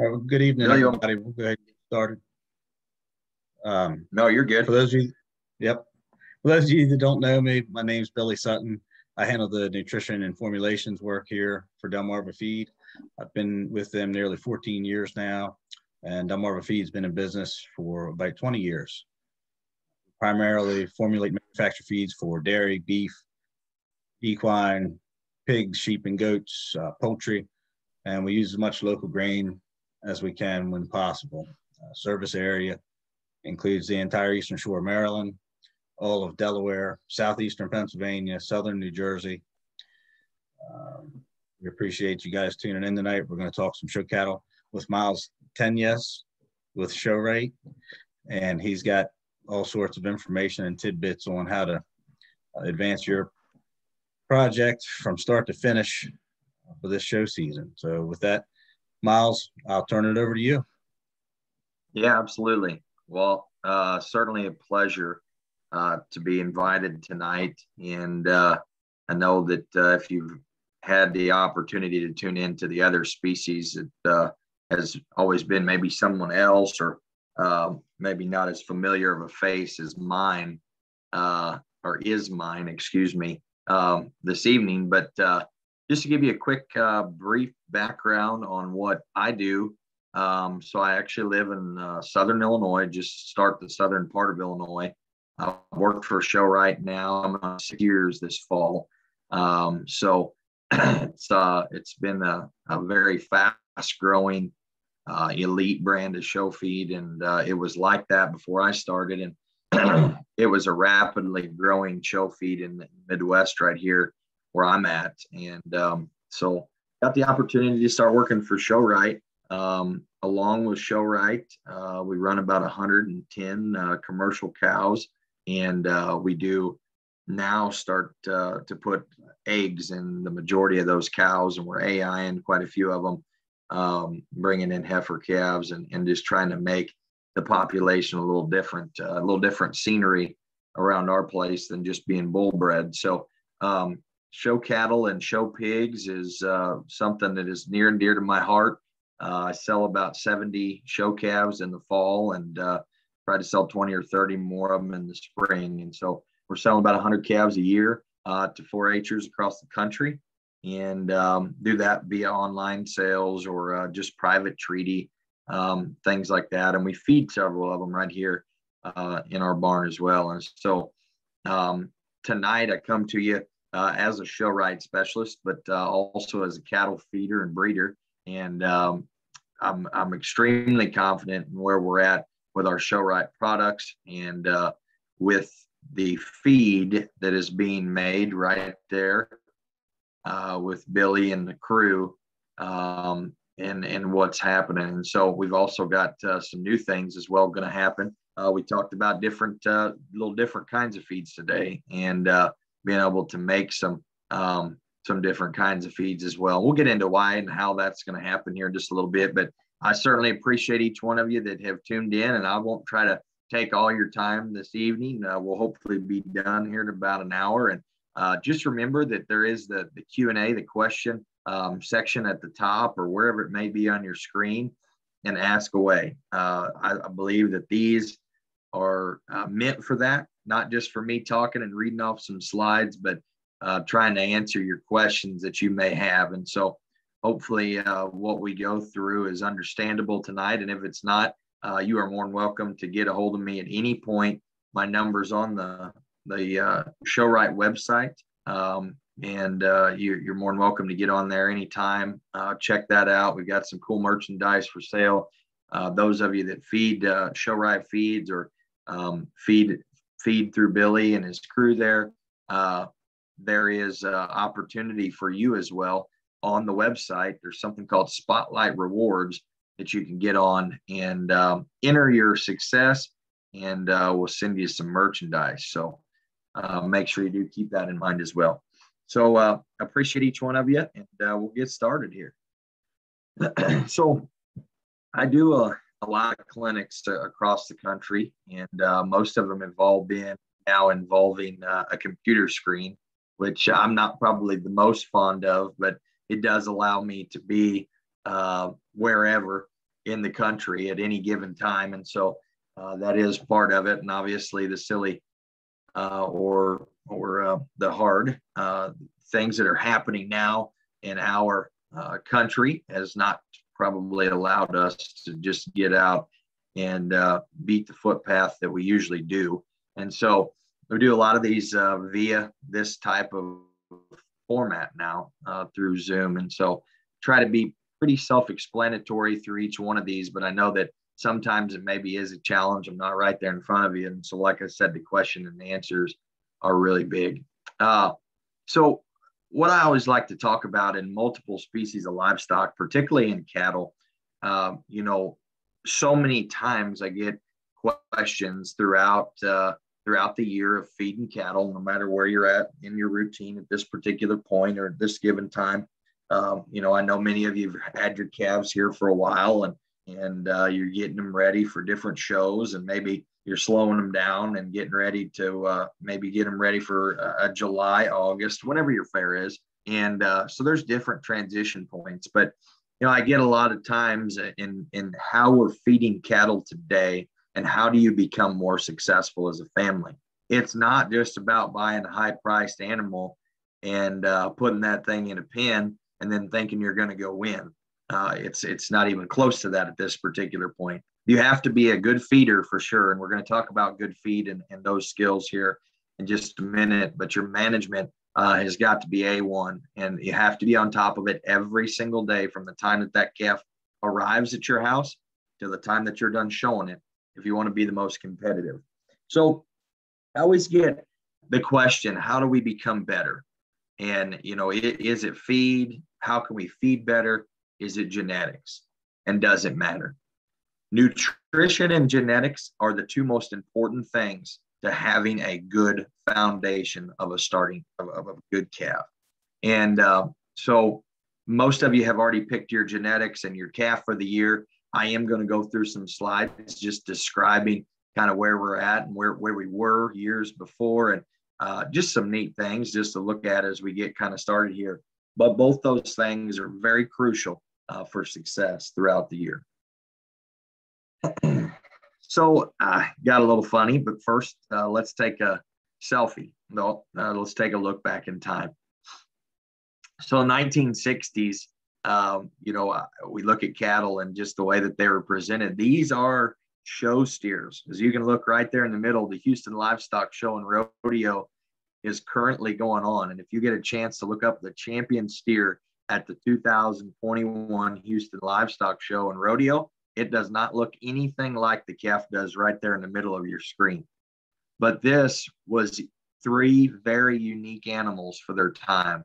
Right, well, good evening, No, everybody. We'll go ahead and get started. Um, No, you're good. for those of you, yep. For those of you that don't know me, my name's Billy Sutton. I handle the nutrition and formulations work here for Delmarva Feed. I've been with them nearly 14 years now, and Delmarva Feed's been in business for about 20 years. Primarily formulate manufacture feeds for dairy, beef, equine, pigs, sheep and goats, uh, poultry, and we use as much local grain as we can when possible. Uh, service area includes the entire eastern shore of Maryland, all of Delaware, southeastern Pennsylvania, southern New Jersey. Um, we appreciate you guys tuning in tonight. We're going to talk some show cattle with Miles Tenyes with Show-Rite, and he's got all sorts of information and tidbits on how to uh, advance your project from start to finish for this show season. So with that, Miles, I'll turn it over to you. Yeah, absolutely. Well, uh, certainly a pleasure uh, to be invited tonight. And uh, I know that uh, if you've had the opportunity to tune in to the other species, it uh, has always been maybe someone else or uh, maybe not as familiar of a face as mine, uh, or is mine, excuse me, um, this evening. But uh, just to give you a quick, uh, brief background on what I do. Um, so I actually live in uh, Southern Illinois, just start the southern part of Illinois. I work for a Show-Rite now. I'm on six years this fall. Um, so it's uh, it's been a, a very fast growing uh, elite brand of show feed, and uh, it was like that before I started. And it was a rapidly growing show feed in the Midwest right here where I'm at, and um, so got the opportunity to start working for ShowRite. Um, along with ShowRite, uh, we run about 110 uh, commercial cows, and uh, we do now start uh, to put eggs in the majority of those cows, and we're AI in quite a few of them, um, bringing in heifer calves and, and just trying to make the population a little different, uh, a little different scenery around our place than just being bull bred. So um, show cattle and show pigs is uh, something that is near and dear to my heart. Uh, I sell about 70 show calves in the fall and uh, try to sell 20 or 30 more of them in the spring. And so we're selling about 100 calves a year uh, to 4-Hers across the country and um, do that via online sales or uh, just private treaty, um, things like that. And we feed several of them right here uh, in our barn as well. And so um, tonight I come to you uh, as a Show-Rite specialist, but uh, also as a cattle feeder and breeder. And um, I'm, I'm extremely confident in where we're at with our Show-Rite products and uh, with the feed that is being made right there uh, with Billy and the crew um, and, and what's happening. And so we've also got uh, some new things as well going to happen. Uh, we talked about different, uh, little different kinds of feeds today and uh, being able to make some um, some different kinds of feeds as well. We'll get into why and how that's going to happen here in just a little bit, but I certainly appreciate each one of you that have tuned in, and I won't try to take all your time this evening. Uh, we'll hopefully be done here in about an hour, and uh, just remember that there is the the Q and A, the question um, section at the top or wherever it may be on your screen, and ask away. Uh, I, I, believe that these are uh, meant for that, not just for me talking and reading off some slides, but uh, trying to answer your questions that you may have. And so hopefully uh, what we go through is understandable tonight. And if it's not, uh, you are more than welcome to get a hold of me at any point. My number's on the, the uh, ShowRite website. Um, and uh, you, are more than welcome to get on there anytime. Uh, check that out. We've got some cool merchandise for sale. those of you that feed ShowRite feeds or um, feed feed through Billy and his crew there, there is uh, opportunity for you as well on the website. There's something called Spotlight Rewards that you can get on and um, enter your success, and uh, we'll send you some merchandise. So uh, make sure you do keep that in mind as well. So uh, appreciate each one of you, and uh, we'll get started here. so I do a, a, lot of clinics across the country, and uh, most of them have all been now involving uh, a computer screen which I'm not probably the most fond of, but it does allow me to be uh, wherever in the country at any given time. And so uh, that is part of it. And obviously the silly uh, or or the hard things that are happening now in our country has not probably allowed us to just get out and uh, beat the footpath that we usually do. And so we do a lot of these uh, via this type of format now uh, through Zoom. And so try to be pretty self-explanatory through each one of these, but I know that sometimes it maybe is a challenge. I'm not right there in front of you. And so, like I said, the question and the answers are really big. Uh, so what I always like to talk about in multiple species of livestock, particularly in cattle, uh, you know, so many times I get questions throughout uh, throughout the year of feeding cattle, no matter where you're at in your routine at this particular point or this given time. Um, you know, I know many of you have had your calves here for a while, and and uh, you're getting them ready for different shows, and maybe you're slowing them down and getting ready to uh, maybe get them ready for a July, August, whatever your fair is. And uh, so there's different transition points, but you know, I get a lot of times in in how we're feeding cattle today and how do you become more successful as a family. It's not just about buying a high priced animal and uh, putting that thing in a pen and then thinking you're going to go win. Uh, it's it's not even close to that at this particular point. You have to be a good feeder for sure, and we're going to talk about good feed and, and those skills here in just a minute. But your management uh, has got to be A1, and you have to be on top of it every single day from the time that that calf arrives at your house to the time that you're done showing it if you want to be the most competitive. So I always get the question, how do we become better? And, you know, is it feed? How can we feed better? Is it genetics? And does it matter? Nutrition and genetics are the two most important things to having a good foundation of a starting of, of a good calf. And uh, so most of you have already picked your genetics and your calf for the year. I am going to go through some slides just describing kind of where we're at and where, where we were years before and uh, just some neat things just to look at as we get kind of started here. But both those things are very crucial uh, for success throughout the year. so I uh, got a little funny, but first uh, let's take a selfie. No, uh, let's take a look back in time. So 1960s, um, you know, uh, we look at cattle and just the way that they were presented. These are show steers. As you can look right there in the middle, the Houston Livestock Show and Rodeo is currently going on. And if you get a chance to look up the champion steer at the 2021 Houston Livestock Show and Rodeo, it does not look anything like the calf does right there in the middle of your screen. But this was three very unique animals for their time.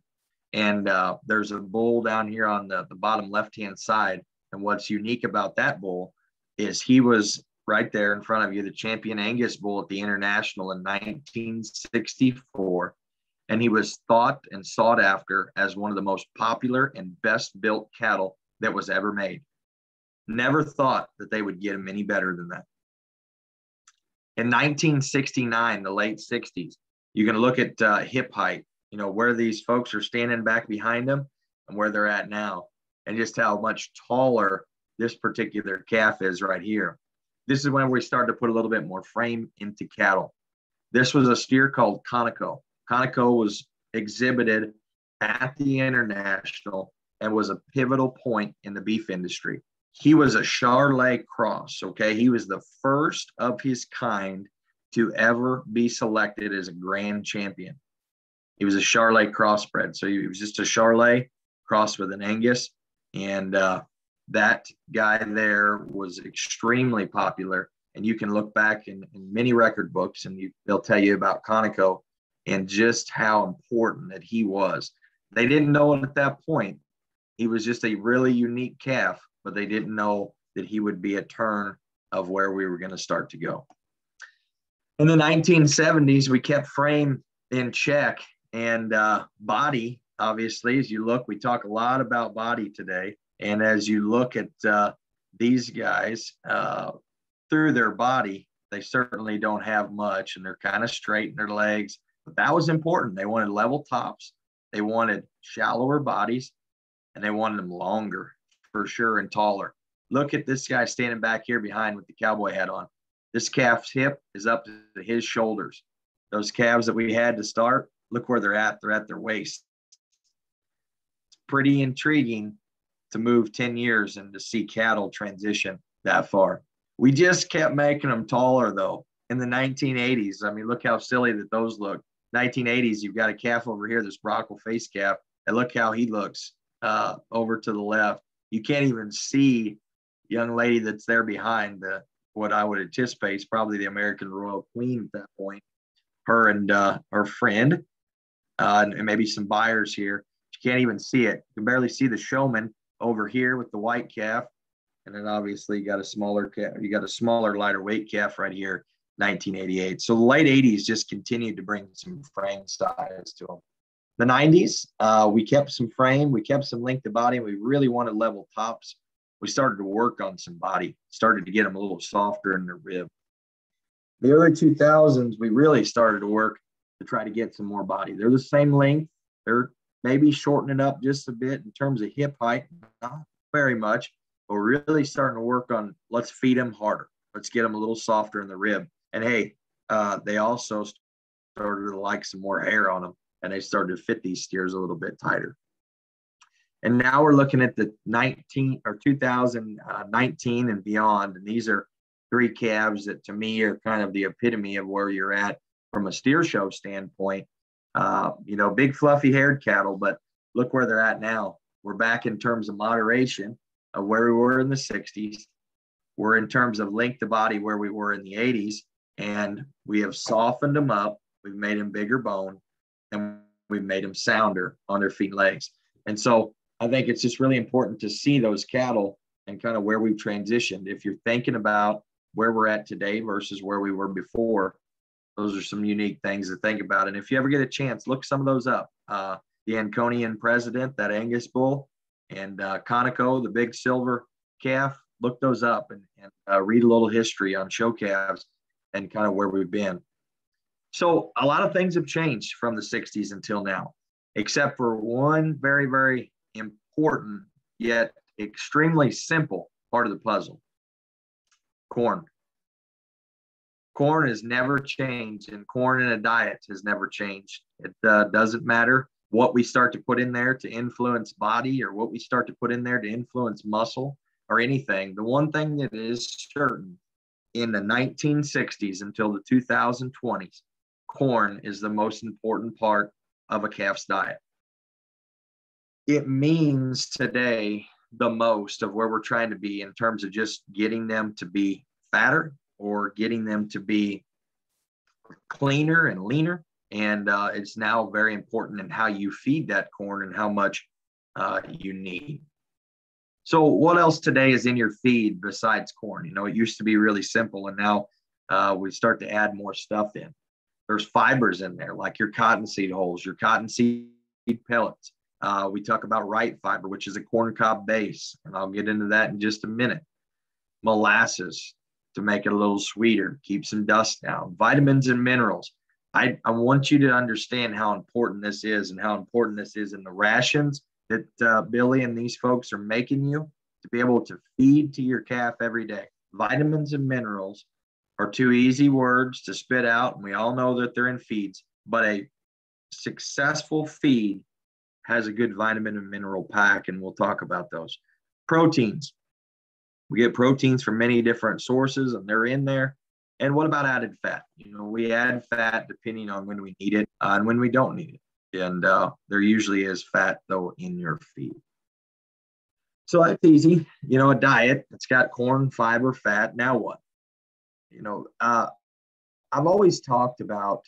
And uh, there's a bull down here on the, the bottom left hand side. And what's unique about that bull is he was right there in front of you, the champion Angus bull at the International in 1964. And he was thought and sought after as one of the most popular and best built cattle that was ever made. Never thought that they would get him any better than that. In 1969, the late 60s, you can look at uh, hip height, you know, where these folks are standing back behind them and where they're at now, and just how much taller this particular calf is right here. This is when we started to put a little bit more frame into cattle. This was a steer called Conoco. Conoco was exhibited at the International and was a pivotal point in the beef industry. He was a Charolais cross, okay? He was the first of his kind to ever be selected as a grand champion. He was a Charolais crossbred. So he was just a Charolais crossed with an Angus. And uh, that guy there was extremely popular. And you can look back in, in many record books and you, they'll tell you about Conoco and just how important that he was. They didn't know it at that point. He was just a really unique calf, but they didn't know that he would be a turn of where we were going to start to go. In the 1970s, we kept frame in check and uh, body. Obviously, as you look, we talk a lot about body today. And as you look at uh, these guys uh, through their body, they certainly don't have much and they're kind of straight in their legs. But that was important. They wanted level tops, they wanted shallower bodies, and they wanted them longer for sure and taller. Look at this guy standing back here behind with the cowboy hat on. This calf's hip is up to his shoulders. Those calves that we had to start, look where they're at. They're at their waist. It's pretty intriguing to move 10 years and to see cattle transition that far. We just kept making them taller though. In the 1980s, I mean, look how silly that those look. 1980s, you've got a calf over here, this brockle face calf, and look how he looks uh, over to the left. You can't even see young lady that's there behind the what I would anticipate is probably the American Royal Queen at that point. Her and uh, her friend, uh, and maybe some buyers here. You can't even see it. You can barely see the showman over here with the white calf, and then obviously you got a smaller calf. You got a smaller, lighter weight calf right here, 1988. So the late 80s just continued to bring some frame size to them. The 90s, uh, we kept some frame, we kept some length of body, and we really wanted level tops we started to work on some body, started to get them a little softer in the rib. The early 2000s, we really started to work to try to get some more body. They're the same length. They're maybe shortening up just a bit in terms of hip height, not very much, but we're really starting to work on let's feed them harder. Let's get them a little softer in the rib. And hey, uh, they also started to like some more hair on them and they started to fit these steers a little bit tighter. And now we're looking at the 19 or 2019 and beyond. And these are three calves that to me are kind of the epitome of where you're at from a steer show standpoint. Uh, you know, big fluffy haired cattle, but look where they're at now. We're back in terms of moderation of where we were in the 60s. We're in terms of length of body where we were in the 80s, and we have softened them up. We've made them bigger bone, and we've made them sounder on their feet and legs. And so I think it's just really important to see those cattle and kind of where we've transitioned. If you're thinking about where we're at today versus where we were before, those are some unique things to think about. And if you ever get a chance, look some of those up. Uh, the Ankonian President, that Angus bull, and uh, Conoco, the big silver calf, look those up and, and uh, read a little history on show calves and kind of where we've been. So a lot of things have changed from the 60s until now, except for one very, very important yet extremely simple part of the puzzle corn. Corn has never changed, and corn in a diet has never changed. It uh, doesn't matter what we start to put in there to influence body or what we start to put in there to influence muscle or anything. The one thing that is certain in the 1960s until the 2020s, corn is the most important part of a calf's diet it means today the most of where we're trying to be in terms of just getting them to be fatter or getting them to be cleaner and leaner. And uh, it's now very important in how you feed that corn and how much uh, you need. So, what else today is in your feed besides corn? You know, it used to be really simple, and now uh, we start to add more stuff in. There's fibers in there, like your cottonseed hulls, your cottonseed pellets. Uh, we talk about right fiber, which is a corn cob base, and I'll get into that in just a minute. Molasses to make it a little sweeter, keep some dust down. Vitamins and minerals. I, I want you to understand how important this is and how important this is in the rations that uh, Billy and these folks are making you to be able to feed to your calf every day. Vitamins and minerals are two easy words to spit out, and we all know that they're in feeds, but a successful feed has a good vitamin and mineral pack, and we'll talk about those. Proteins. We get proteins from many different sources, and they're in there. And what about added fat? You know, we add fat depending on when we need it uh, and when we don't need it. And uh, there usually is fat, though, in your feed. So that's easy. You know, a diet that's got corn, fiber, fat. Now what? You know, uh, I've always talked about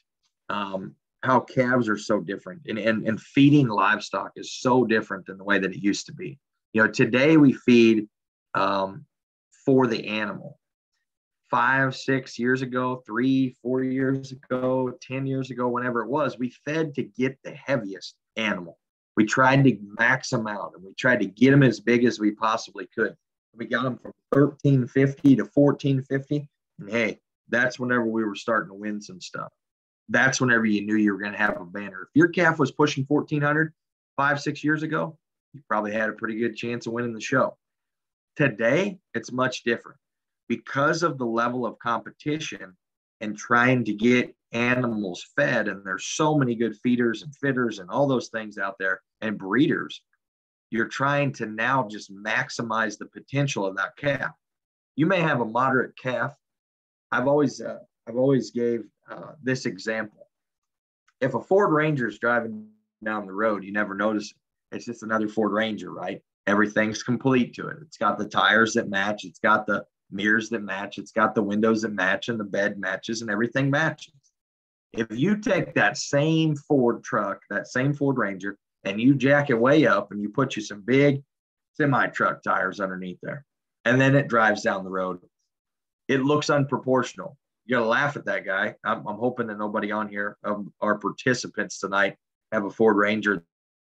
um, how calves are so different and, and, and feeding livestock is so different than the way that it used to be. You know, today we feed um, for the animal. Five, six years ago, three, four years ago, 10 years ago, whenever it was, we fed to get the heaviest animal. We tried to max them out and we tried to get them as big as we possibly could. We got them from 1350 to 1450. And hey, that's whenever we were starting to win some stuff that's whenever you knew you were going to have a banner. If your calf was pushing 1400 five, six years ago, you probably had a pretty good chance of winning the show. Today, it's much different because of the level of competition and trying to get animals fed. And there's so many good feeders and fitters and all those things out there and breeders. You're trying to now just maximize the potential of that calf. You may have a moderate calf. I've always, uh, I've always gave uh, this example. If a Ford Ranger is driving down the road, you never notice it. It's just another Ford Ranger, right? Everything's complete to it. It's got the tires that match. It's got the mirrors that match. It's got the windows that match and the bed matches and everything matches. If you take that same Ford truck, that same Ford Ranger, and you jack it way up and you put you some big semi truck tires underneath there, and then it drives down the road, it looks unproportional. You gotta laugh at that guy. I'm, I'm hoping that nobody on here of our participants tonight have a Ford Ranger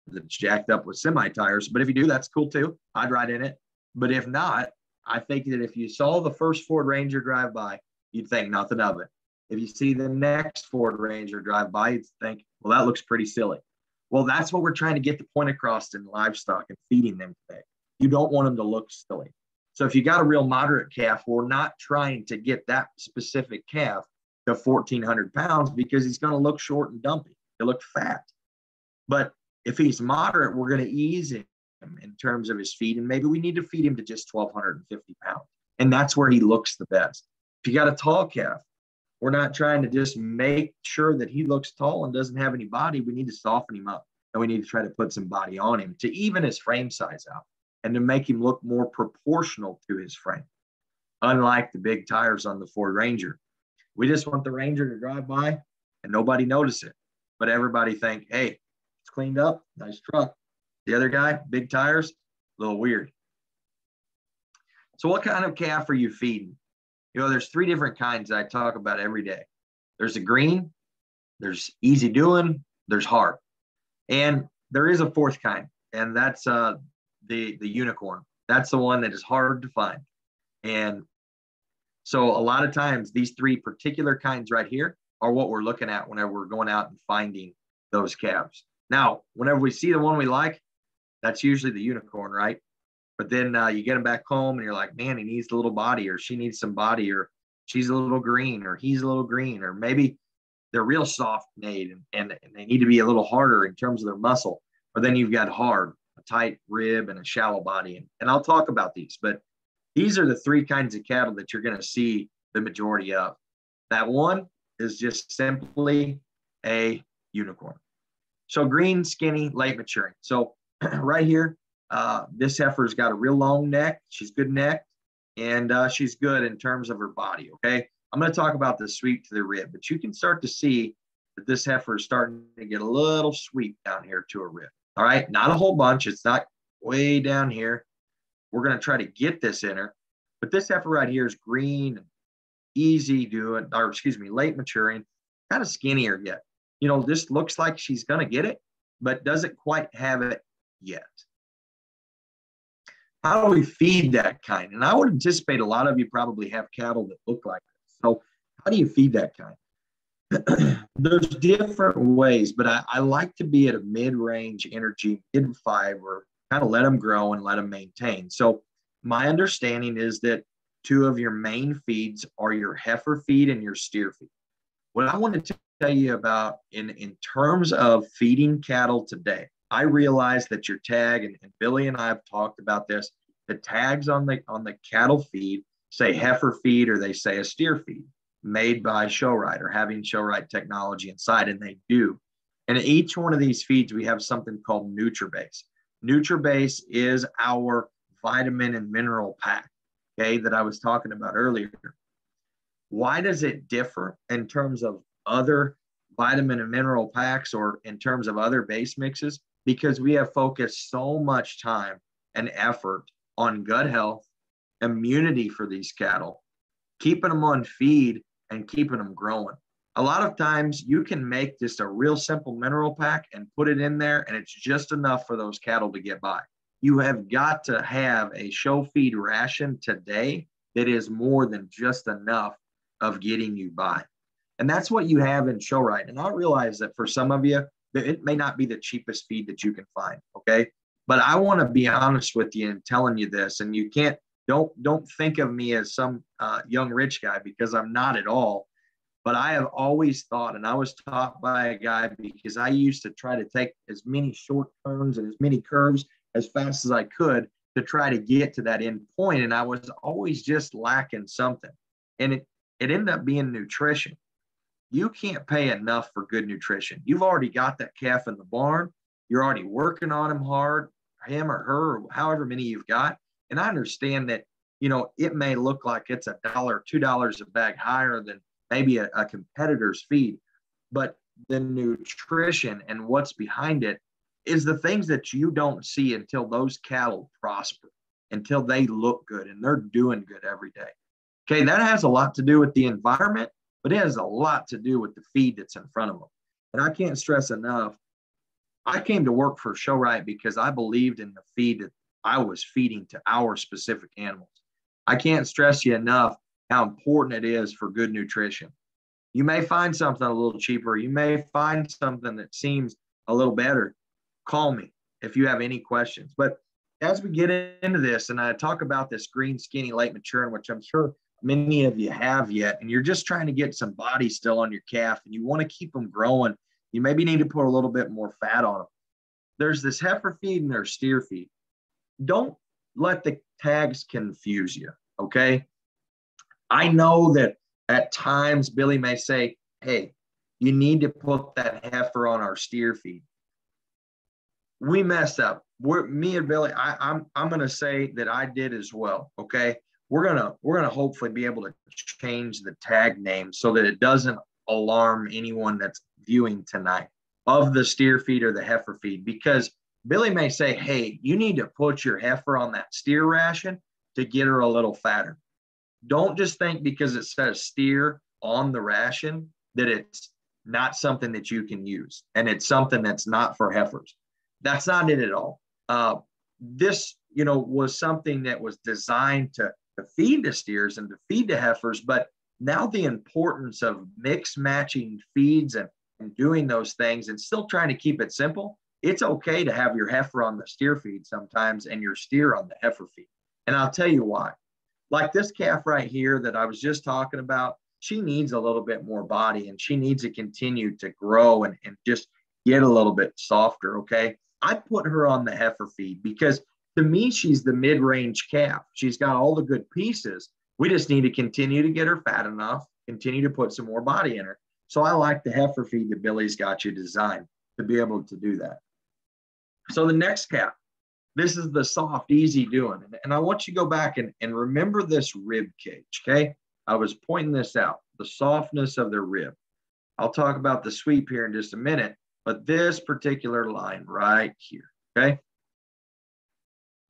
that's jacked up with semi tires. But if you do, that's cool too. I'd ride in it. But if not, I think that if you saw the first Ford Ranger drive by, you'd think nothing of it. If you see the next Ford Ranger drive by, you'd think, well, that looks pretty silly. Well, that's what we're trying to get the point across in livestock and feeding them today. You don't want them to look silly. So if you got a real moderate calf, we're not trying to get that specific calf to 1,400 pounds because he's going to look short and dumpy. He'll look fat. But if he's moderate, we're going to ease him in terms of his feed. And maybe we need to feed him to just 1,250 pounds. And that's where he looks the best. If you got a tall calf, we're not trying to just make sure that he looks tall and doesn't have any body. We need to soften him up and we need to try to put some body on him to even his frame size out and to make him look more proportional to his frame. Unlike the big tires on the Ford Ranger, we just want the Ranger to drive by and nobody notice it. But everybody think, hey, it's cleaned up, nice truck. The other guy, big tires, a little weird. So, what kind of calf are you feeding? You know, there's three different kinds I talk about every day. There's a green, there's easy doing, there's hard, and there is a fourth kind, and that's uh, the the unicorn. That's the one that is hard to find, and so a lot of times these three particular kinds right here are what we're looking at whenever we're going out and finding those calves. Now, whenever we see the one we like, that's usually the unicorn, right? But then uh, you get them back home and you're like, man, he needs a little body, or she needs some body, or she's a little green, or he's a little green, or maybe they're real soft made and, and, and they need to be a little harder in terms of their muscle. But then you've got hard, tight rib, and a shallow body. And, and I'll talk about these, but these are the three kinds of cattle that you're going to see the majority of. That one is just simply a unicorn. So green, skinny, late maturing. So right here, uh, this heifer's got a real long neck. She's good neck, and uh, she's good in terms of her body. Okay, I'm going to talk about the sweep to the rib, but you can start to see that this heifer is starting to get a little sweep down here to a rib. All right, not a whole bunch. It's not way down here. We're going to try to get this in her, but this heifer right here is green, easy doing, or excuse me, late maturing, kind of skinnier yet. You know, this looks like she's going to get it, but doesn't quite have it yet. How do we feed that kind? And I would anticipate a lot of you probably have cattle that look like this. So, how do you feed that kind? There's different ways, but I, I like to be at a mid range energy, mid fiber, kind of let them grow and let them maintain. So, my understanding is that two of your main feeds are your heifer feed and your steer feed. What I want to tell you about in, in terms of feeding cattle today, I realize that your tag, and, and Billy and I have talked about this, the tags on the on the cattle feed say heifer feed or they say a steer feed made by Show-Rite or having Show-Rite technology inside, and they do. And each one of these feeds, we have something called NutriBase. NutriBase is our vitamin and mineral pack, okay, that I was talking about earlier. Why does it differ in terms of other vitamin and mineral packs or in terms of other base mixes? Because we have focused so much time and effort on gut health, immunity for these cattle, keeping them on feed and keeping them growing. A lot of times you can make just a real simple mineral pack and put it in there, and it's just enough for those cattle to get by. You have got to have a show feed ration today that is more than just enough of getting you by. And that's what you have in Show-Rite. And I realize that for some of you, it may not be the cheapest feed that you can find. Okay. But I want to be honest with you and telling you this, and you can't Don't don't think of me as some uh, young rich guy because I'm not at all. But I have always thought, and I was taught by a guy because I used to try to take as many short turns and as many curves as fast as I could to try to get to that end point, and I was always just lacking something. And it it ended up being nutrition. You can't pay enough for good nutrition. You've already got that calf in the barn. You're already working on him hard, him or her, or however many you've got. And I understand that, you know, it may look like it's a dollar, two dollars a bag higher than maybe a, a competitor's feed, but the nutrition and what's behind it is the things that you don't see until those cattle prosper, until they look good and they're doing good every day. Okay, that has a lot to do with the environment, but it has a lot to do with the feed that's in front of them. And I can't stress enough, I came to work for ShowRite because I believed in the feed that I was feeding to our specific animals. I can't stress you enough how important it is for good nutrition. You may find something a little cheaper. You may find something that seems a little better. Call me if you have any questions. But as we get into this, and I talk about this green, skinny, late maturing, which I'm sure many of you have yet, and you're just trying to get some body still on your calf and you want to keep them growing, you maybe need to put a little bit more fat on them. There's this heifer feed and there's steer feed. Don't let the tags confuse you, okay? I know that at times Billy may say, hey, you need to put that heifer on our steer feed. We messed up. We're me and Billy, I, I'm I'm gonna say that I did as well. Okay we're gonna we're gonna hopefully be able to change the tag name so that it doesn't alarm anyone that's viewing tonight of the steer feed or the heifer feed because Billy may say, hey, you need to put your heifer on that steer ration to get her a little fatter. Don't just think because it says steer on the ration that it's not something that you can use and it's something that's not for heifers. That's not it at all. Uh, this, you know, was something that was designed to to feed the steers and to feed the heifers, but now the importance of mix matching feeds and, and doing those things and still trying to keep it simple. It's okay to have your heifer on the steer feed sometimes and your steer on the heifer feed. And I'll tell you why. Like this calf right here that I was just talking about, she needs a little bit more body and she needs to continue to grow and, and just get a little bit softer. Okay. I put her on the heifer feed because to me, she's the mid range calf. She's got all the good pieces. We just need to continue to get her fat enough, continue to put some more body in her. So I like the heifer feed that Billy's got you designed to be able to do that. So the next cap, this is the soft, easy doing. And I want you to go back and, and remember this rib cage, okay? I was pointing this out, the softness of their rib. I'll talk about the sweep here in just a minute, but this particular line right here, okay?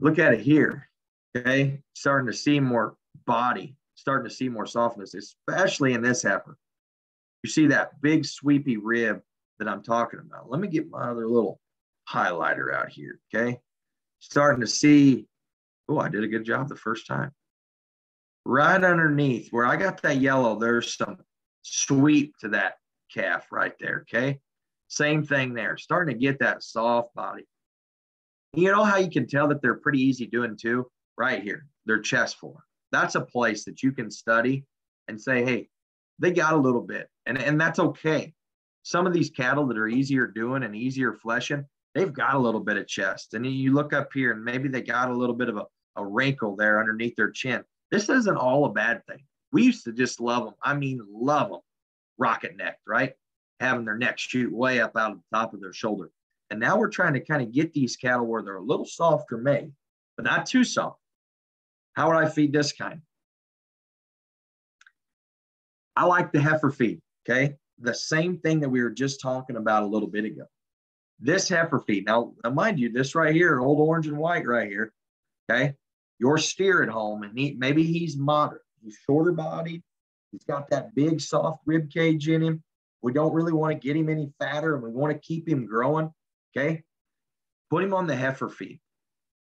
Look at it here. Okay. Starting to see more body, starting to see more softness, especially in this heifer. You see that big sweepy rib that I'm talking about. Let me get my other little highlighter out here. Okay. Starting to see, oh, I did a good job the first time. Right underneath where I got that yellow, there's some sweep to that calf right there. Okay. Same thing there. Starting to get that soft body. You know how you can tell that they're pretty easy doing too? Right here, their chest form. That's a place that you can study and say, hey, they got a little bit, and, and that's okay. Some of these cattle that are easier doing and easier fleshing, they've got a little bit of chest. And you look up here and maybe they got a little bit of a, a wrinkle there underneath their chin. This isn't all a bad thing. We used to just love them. I mean, love them. Rocket necked, right? Having their neck shoot way up out of the top of their shoulder. And now we're trying to kind of get these cattle where they're a little softer made, but not too soft. How would I feed this kind? I like the heifer feed, okay? The same thing that we were just talking about a little bit ago. This heifer feed, now, now mind you, this right here, old orange and white right here, okay? Your steer at home, and he, maybe he's moderate. He's shorter bodied. He's got that big soft rib cage in him. We don't really want to get him any fatter and we want to keep him growing. Okay. Put him on the heifer feed.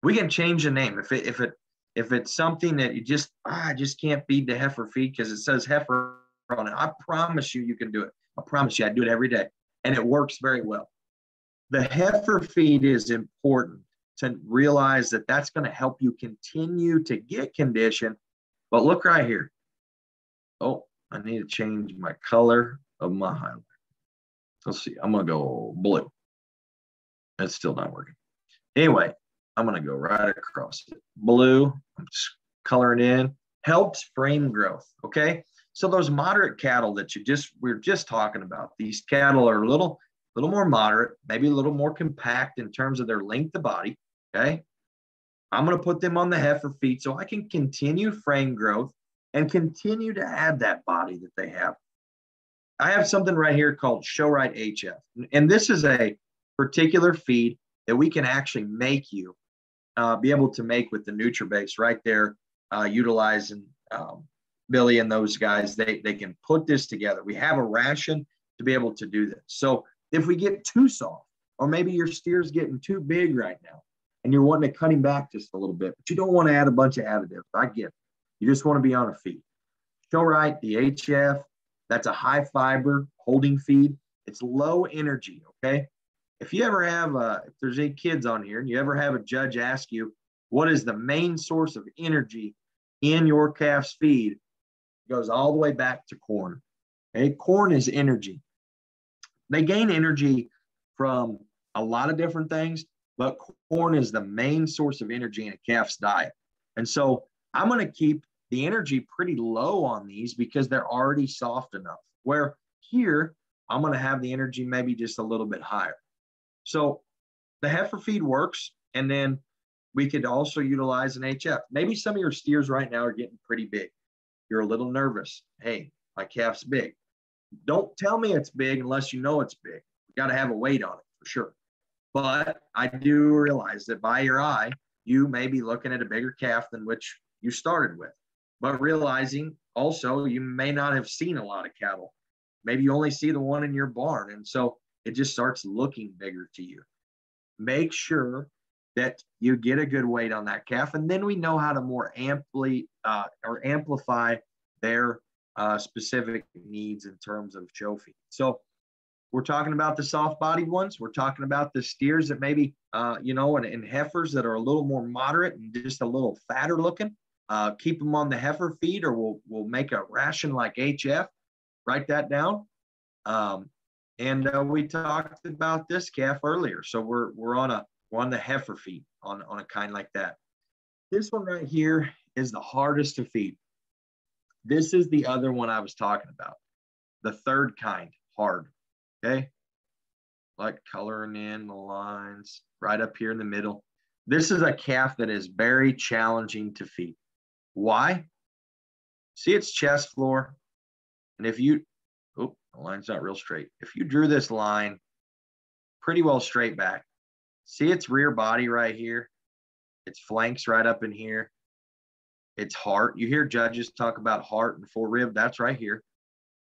We can change the name. If it, if it, if it's something that you just, ah, I just can't feed the heifer feed because it says heifer on it. I promise you, you can do it. I promise you, I do it every day and it works very well. The heifer feed is important to realize that that's going to help you continue to get condition. But look right here. Oh, I need to change my color of my highlight. Let's see. I'm going to go blue. It's still not working. Anyway, I'm going to go right across it. Blue. I'm just coloring in. Helps frame growth. Okay. So those moderate cattle that you just we are just talking about, these cattle are a little, little more moderate, maybe a little more compact in terms of their length of body. Okay. I'm going to put them on the heifer feed so I can continue frame growth and continue to add that body that they have. I have something right here called Show-Rite HF. And this is a particular feed that we can actually make you uh, be able to make with the NutriBase right there, uh, utilizing um, Billy and those guys. They, they can put this together. We have a ration to be able to do this. So if we get too soft, or maybe your steer's getting too big right now, and you're wanting to cut him back just a little bit, but you don't want to add a bunch of additives. I get it. You just want to be on a feed. Show-Rite, the HF, that's a high fiber holding feed. It's low energy, okay? If you ever have, uh, if there's eight kids on here and you ever have a judge ask you, what is the main source of energy in your calf's feed, it goes all the way back to corn. Okay, corn is energy. They gain energy from a lot of different things, but corn is the main source of energy in a calf's diet. And so I'm going to keep the energy pretty low on these because they're already soft enough. Where here, I'm going to have the energy maybe just a little bit higher. So the heifer feed works. And then we could also utilize an HF. Maybe some of your steers right now are getting pretty big. You're a little nervous. Hey, my calf's big. Don't tell me it's big unless you know it's big. You got to have a weight on it for sure. But I do realize that by your eye, you may be looking at a bigger calf than which you started with. But realizing also you may not have seen a lot of cattle. Maybe you only see the one in your barn. And so it just starts looking bigger to you. Make sure that you get a good weight on that calf, and then we know how to more amply uh, or amplify their uh, specific needs in terms of show feed. So we're talking about the soft-bodied ones. We're talking about the steers that maybe, uh, you know, and, and, heifers that are a little more moderate and just a little fatter looking. Uh, keep them on the heifer feed, or we'll we'll make a ration like HF. Write that down. Um, and uh, we talked about this calf earlier. So we're, we're on a, we're on the heifer feed on, on a kind like that. This one right here is the hardest to feed. This is the other one I was talking about. The third kind, hard, okay? Like coloring in the lines right up here in the middle. This is a calf that is very challenging to feed. Why? See its chest floor? And if you oh, the line's not real straight. If you drew this line pretty well straight back, see its rear body right here, its flanks right up in here, its heart. You hear judges talk about heart and fore rib. That's right here.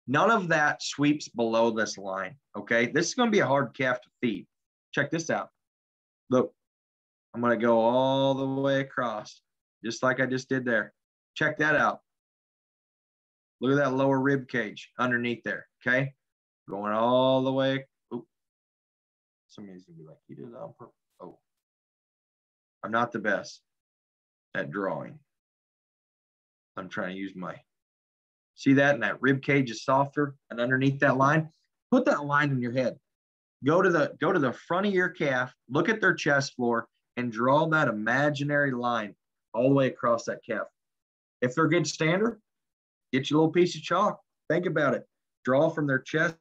None of that sweeps below this line. Okay. This is going to be a hard calf to feed. Check this out. Look, I'm going to go all the way across, just like I just did there. Check that out. Look at that lower rib cage underneath there. Okay. Going all the way. Somebody's gonna be like, you did that on purpose. Oh. I'm not the best at drawing. I'm trying to use my see that and that rib cage is softer and underneath that line. Put that line in your head. Go to the go to the front of your calf, look at their chest floor, and draw that imaginary line all the way across that calf. If they're a good stander, Get your little piece of chalk. Think about it. Draw from their chest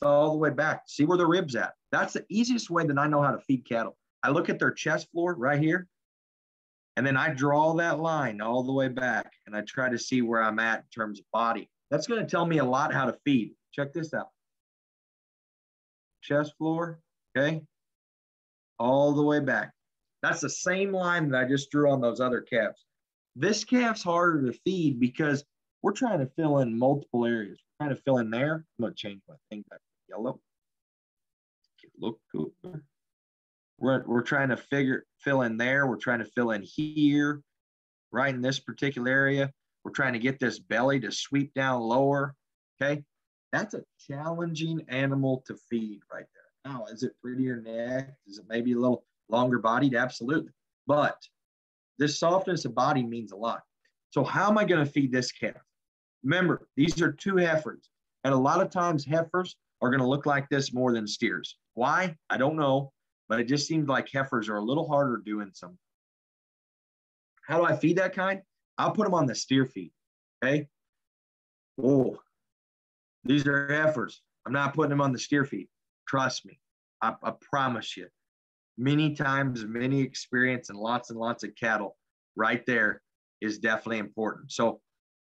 all the way back. See where the ribs at. That's the easiest way that I know how to feed cattle. I look at their chest floor right here, and then I draw that line all the way back, and I try to see where I'm at in terms of body. That's going to tell me a lot how to feed. Check this out. Chest floor, okay, all the way back. That's the same line that I just drew on those other calves. This calf's harder to feed because we're trying to fill in multiple areas. We're trying to fill in there. I'm going to change my thing back to yellow. Look cool. We're, we're trying to figure fill in there. We're trying to fill in here, right in this particular area. We're trying to get this belly to sweep down lower. Okay. That's a challenging animal to feed right there. Now, is it prettier neck? Is it maybe a little longer bodied, absolutely. But this softness of body means a lot. So, how am I going to feed this calf? Remember, these are two heifers. And a lot of times, heifers are going to look like this more than steers. Why? I don't know, but it just seems like heifers are a little harder doing some. How do I feed that kind? I'll put them on the steer feed. Okay. Oh, these are heifers. I'm not putting them on the steer feed. Trust me. I, I promise you. Many times, many experience, and lots and lots of cattle right there is definitely important. So,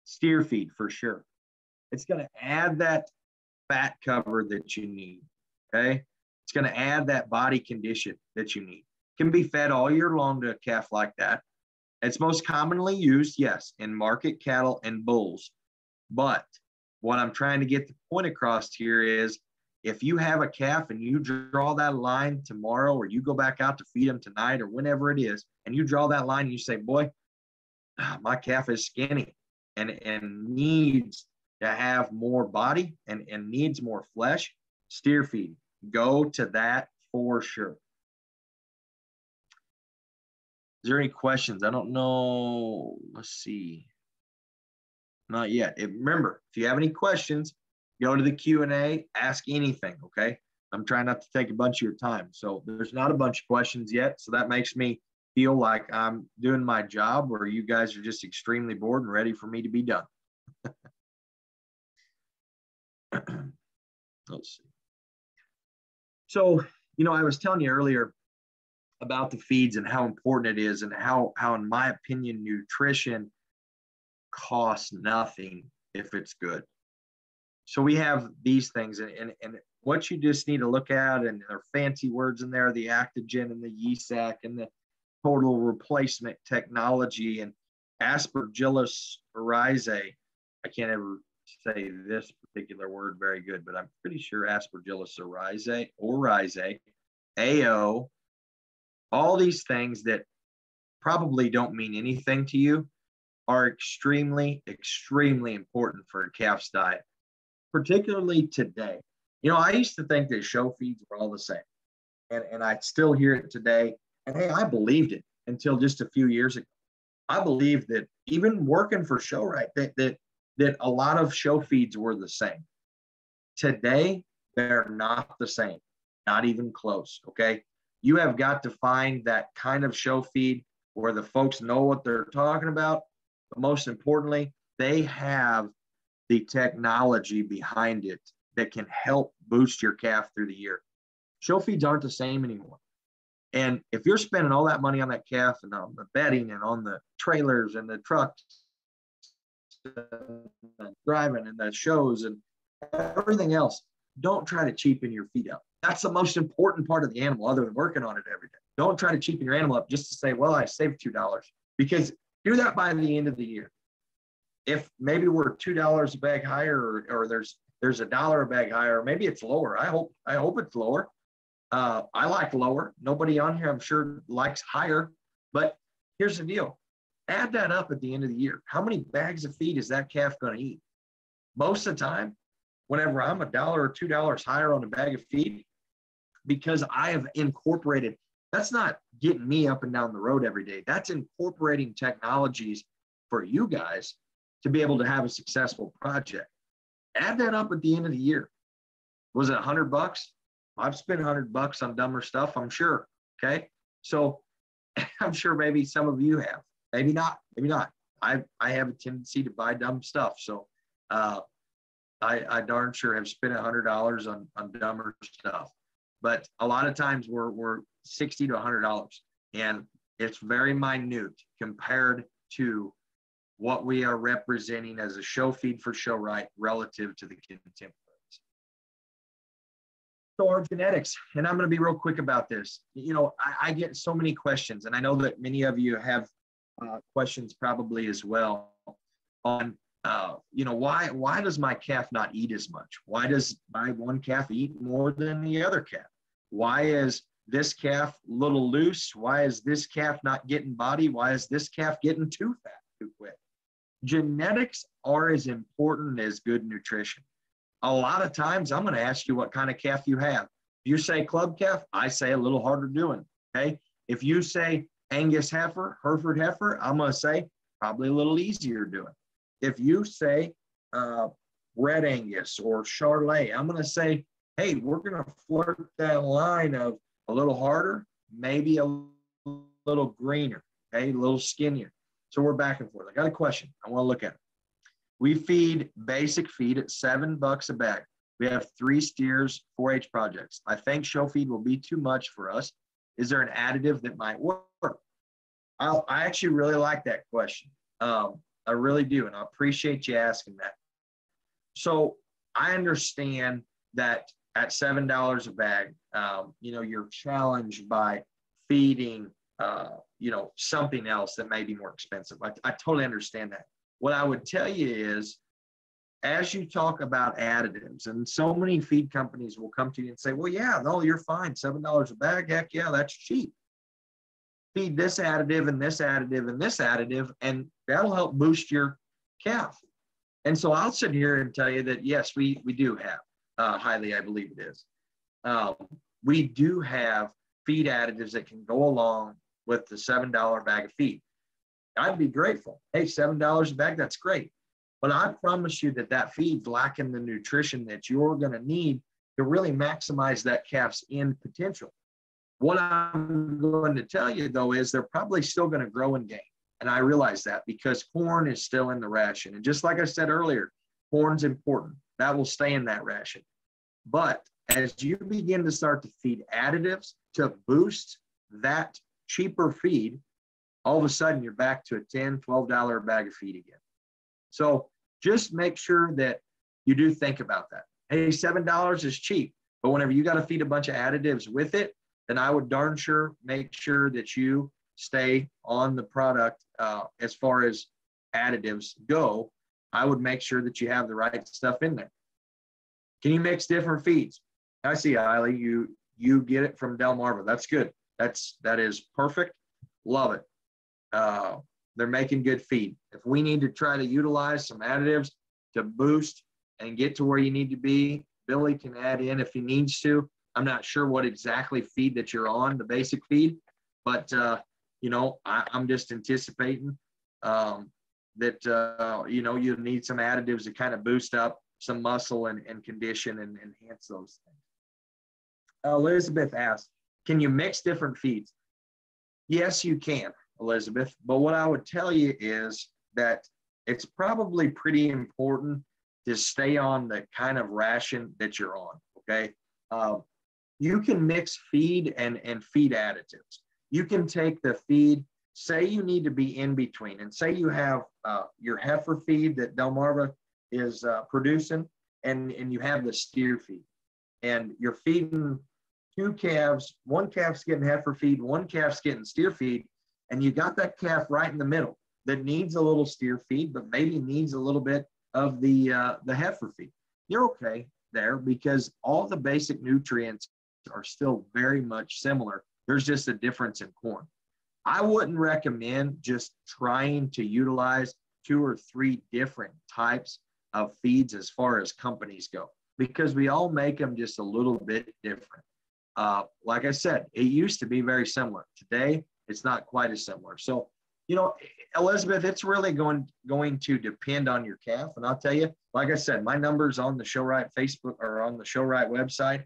steer feed for sure. It's going to add that fat cover that you need. Okay. It's going to add that body condition that you need. Can be fed all year long to a calf like that. It's most commonly used, yes, in market cattle and bulls. But what I'm trying to get the point across here is if you have a calf and you draw that line tomorrow or you go back out to feed them tonight or whenever it is, and you draw that line and you say, boy, ah, my calf is skinny and, and needs to have more body and, and needs more flesh, steer feed. Go to that for sure. Is there any questions? I don't know. Let's see. Not yet. remember, if you have any questions, go to the Q&A, ask anything, okay? I'm trying not to take a bunch of your time. So there's not a bunch of questions yet. So that makes me feel like I'm doing my job where you guys are just extremely bored and ready for me to be done. Let's see. So, you know, I was telling you earlier about the feeds and how important it is and how, how in my opinion, nutrition costs nothing if it's good. So we have these things and, and, and what you just need to look at, and there are fancy words in there, the Actigen and the Yea-Sacc and the total replacement technology and aspergillus oryzae. I can't ever say this particular word very good, but I'm pretty sure aspergillus oryzae, oryzae, AO, all these things that probably don't mean anything to you are extremely, extremely important for a calf's diet, particularly today. You know, I used to think that show feeds were all the same, and, and I still hear it today. And hey, I believed it until just a few years ago. I believed that even working for Show-Rite that, that that a lot of show feeds were the same. Today, they're not the same, not even close. Okay. You have got to find that kind of show feed where the folks know what they're talking about. But most importantly, they have the technology behind it that can help boost your calf through the year. Show feeds aren't the same anymore. And if you're spending all that money on that calf and on the bedding and on the trailers and the trucks and driving and the shows and everything else, don't try to cheapen your feed up. That's the most important part of the animal, other than working on it every day. Don't try to cheapen your animal up just to say, well, I saved $2 because do that by the end of the year. If maybe we're $2 a bag higher or, or there's there's a dollar a bag higher, or maybe it's lower. I hope I hope it's lower. Uh, I like lower. Nobody on here, I'm sure, likes higher. But here's the deal add that up at the end of the year. How many bags of feed is that calf going to eat? Most of the time, whenever I'm a dollar or two dollars higher on a bag of feed, because I have incorporated, that's not getting me up and down the road every day. That's incorporating technologies for you guys to be able to have a successful project. Add that up at the end of the year. Was it a hundred bucks? I've spent a hundred bucks on dumber stuff, I'm sure. Okay. So I'm sure maybe some of you have. Maybe not. Maybe not. I I have a tendency to buy dumb stuff. So uh, I I darn sure have spent a hundred dollars on on dumber stuff. But a lot of times we're we're sixty to a hundred dollars, and it's very minute compared to what we are representing as a show feed for Show-Rite relative to the contemporaries. So our genetics, and I'm going to be real quick about this. You know, I, I, get so many questions, and I know that many of you have uh, questions probably as well on uh, you know why why does my calf not eat as much? Why does my one calf eat more than the other calf? Why is this calf little loose? Why is this calf not getting body? Why is this calf getting too fat too quick? Genetics are as important as good nutrition. A lot of times i'm going to ask you what kind of calf you have. If you say club calf i say a little harder doing Okay. If you say Angus heifer, Hereford heifer, I'm going to say probably a little easier to do it. If you say uh, Red Angus or Charolais, I'm going to say, hey, we're going to flirt that line of a little harder, maybe a little greener, okay, a little skinnier. So we're back and forth. I got a question. I want to look at it. We feed basic feed at seven bucks a bag. We have three steers, 4-H projects. I think show feed will be too much for us. Is there an additive that might work? I, I actually really like that question. Um, I really do, and I appreciate you asking that. So I understand that at seven dollars a bag, um, you know, you're challenged by feeding, uh, you know, something else that may be more expensive. I, I totally understand that. What I would tell you is, as you talk about additives, and so many feed companies will come to you and say, "Well, yeah, no, you're fine. Seven dollars a bag. Heck yeah, that's cheap." Feed this additive and this additive and this additive, and that'll help boost your calf. And so I'll sit here and tell you that yes, we we do have uh, highly, I believe it is. Um, we do have feed additives that can go along with the $7 bag of feed. I'd be grateful. Hey, $7 a bag, that's great. But I promise you that that feed's lacking the nutrition that you're going to need to really maximize that calf's end potential. What I'm going to tell you though is they're probably still going to grow and gain. And I realize that because corn is still in the ration. And just like I said earlier, corn's important. That will stay in that ration. But as you begin to start to feed additives to boost that cheaper feed, all of a sudden you're back to a $10, $12 bag of feed again. So just make sure that you do think about that. Hey, $7 is cheap, but whenever you got to feed a bunch of additives with it, then I would darn sure make sure that you stay on the product uh, as far as additives go I would make sure that you have the right stuff in there. Can you mix different feeds? I see, Eiley, you you get it from Delmarva. That's good. That's that is perfect. Love it. Uh, they're making good feed. If we need to try to utilize some additives to boost and get to where you need to be, Billy can add in if he needs to. I'm not sure what exactly feed that you're on, the basic feed, but uh, you know, I, am just anticipating um, that uh, you know you need some additives to kind of boost up some muscle and, and condition and enhance those things. Elizabeth asked, "Can you mix different feeds?" Yes, you can, Elizabeth. But what I would tell you is that it's probably pretty important to stay on the kind of ration that you're on. Okay, uh, you can mix feed and and feed additives. You can take the feed say you need to be in between and say you have uh, your heifer feed that Delmarva is uh, producing and, and you have the steer feed and you're feeding two calves, one calf's getting heifer feed, one calf's getting steer feed, and you got that calf right in the middle that needs a little steer feed, but maybe needs a little bit of the uh, the heifer feed. You're okay there because all the basic nutrients are still very much similar. There's just a difference in corn. I wouldn't recommend just trying to utilize two or three different types of feeds as far as companies go because we all make them just a little bit different. Uh, like I said, it used to be very similar. Today, it's not quite as similar. So, you know, Elizabeth, it's really going going to depend on your calf. And I'll tell you, like I said, my number's on the Show-Rite Facebook or on the Show-Rite website.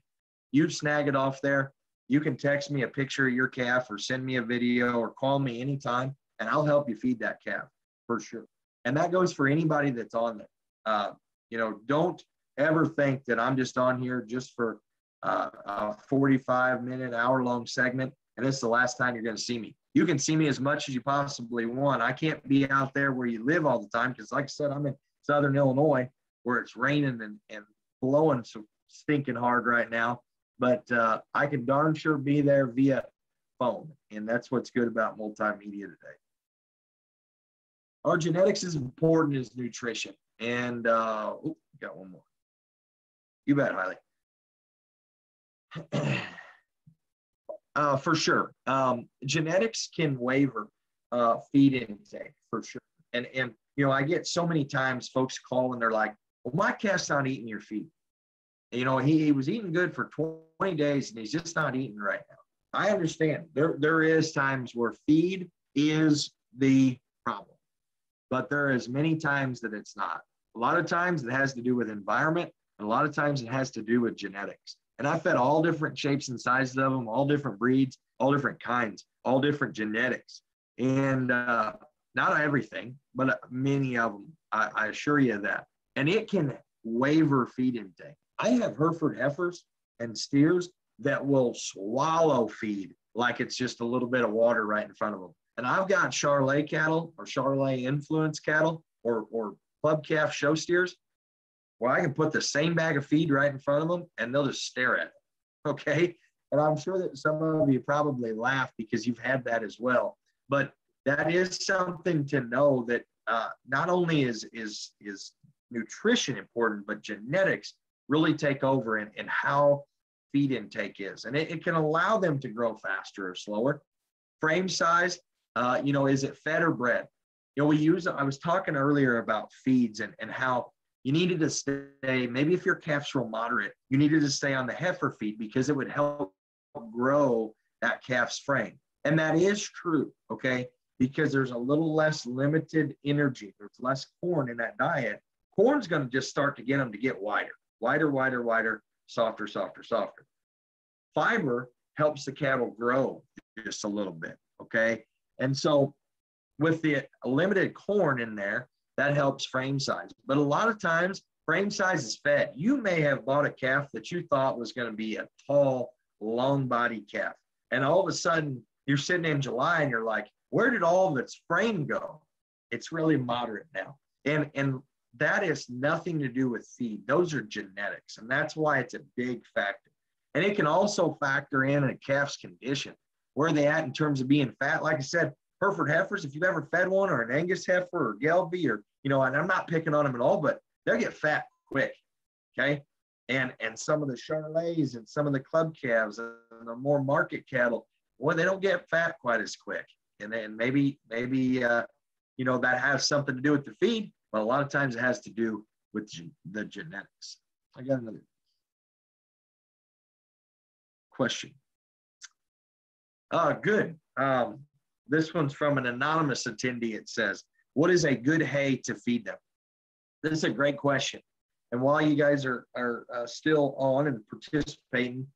You snag it off there you can text me a picture of your calf or send me a video or call me anytime and I'll help you feed that calf for sure. And that goes for anybody that's on there. Uh, you know, don't ever think that I'm just on here just for uh, a 45 minute, hour long segment and this is the last time you're going to see me. You can see me as much as you possibly want. I can't be out there where you live all the time because, like I said, I'm in Southern Illinois where it's raining and, and blowing so stinking hard right now but uh, I can darn sure be there via phone. And that's what's good about multimedia today. Our genetics is important as nutrition. And uh, got one more. You bet, Riley. uh, for sure. Um, genetics can waver uh, feed intake for sure. And, and, you know, I get so many times folks call and they're like, well, my cat's not eating your feed. You know, he, he was eating good for 20 days and he's just not eating right now. I understand there, there is times where feed is the problem, but there is many times that it's not. A lot of times it has to do with environment, and a lot of times it has to do with genetics. And I fed all different shapes and sizes of them, all different breeds, all different kinds, all different genetics. And uh, not everything, but many of them, I, I assure you that. And it can waver feed intake. I have Hereford heifers and steers that will swallow feed like it's just a little bit of water right in front of them. And I've got Charolais cattle or Charolais influence cattle or, or club calf show steers where I can put the same bag of feed right in front of them and they'll just stare at it. Okay. And I'm sure that some of you probably laugh because you've had that as well. But that is something to know that uh, not only is, is, is nutrition important, but genetics really take over in, in how feed intake is. And it, it can allow them to grow faster or slower. Frame size, uh, you know, is it fed or bred? You know, we use, I was talking earlier about feeds and, and how you needed to stay, maybe if your calf's real moderate, you needed to stay on the heifer feed because it would help grow that calf's frame. And that is true, okay? Because there's a little less limited energy. There's less corn in that diet. Corn's going to just start to get them to get wider, wider, wider, wider, softer, softer, softer. Fiber helps the cattle grow just a little bit, okay? And so with the limited corn in there, that helps frame size. But a lot of times, frame size is fed. You may have bought a calf that you thought was going to be a tall, long body calf. And all of a sudden, you're sitting in July and you're like, where did all of its frame go? It's really moderate now. And, and that has nothing to do with feed. Those are genetics. And that's why it's a big factor. And it can also factor in a calf's condition. Where are they at in terms of being fat? Like I said, Hereford heifers, if you've ever fed one or an Angus heifer or Gelbvieh or, you know, and I'm not picking on them at all, but they'll get fat quick. Okay. And and some of the Charolais and some of the club calves and the more market cattle, boy, they don't get fat quite as quick. And then maybe, maybe, uh, you know, that has something to do with the feed, but a lot of times it has to do with the genetics. I got another question. Uh, good. Um, this one's from an anonymous attendee. It says, What is a good hay to feed them? This is a great question. And while you guys are, are uh, still on and participating,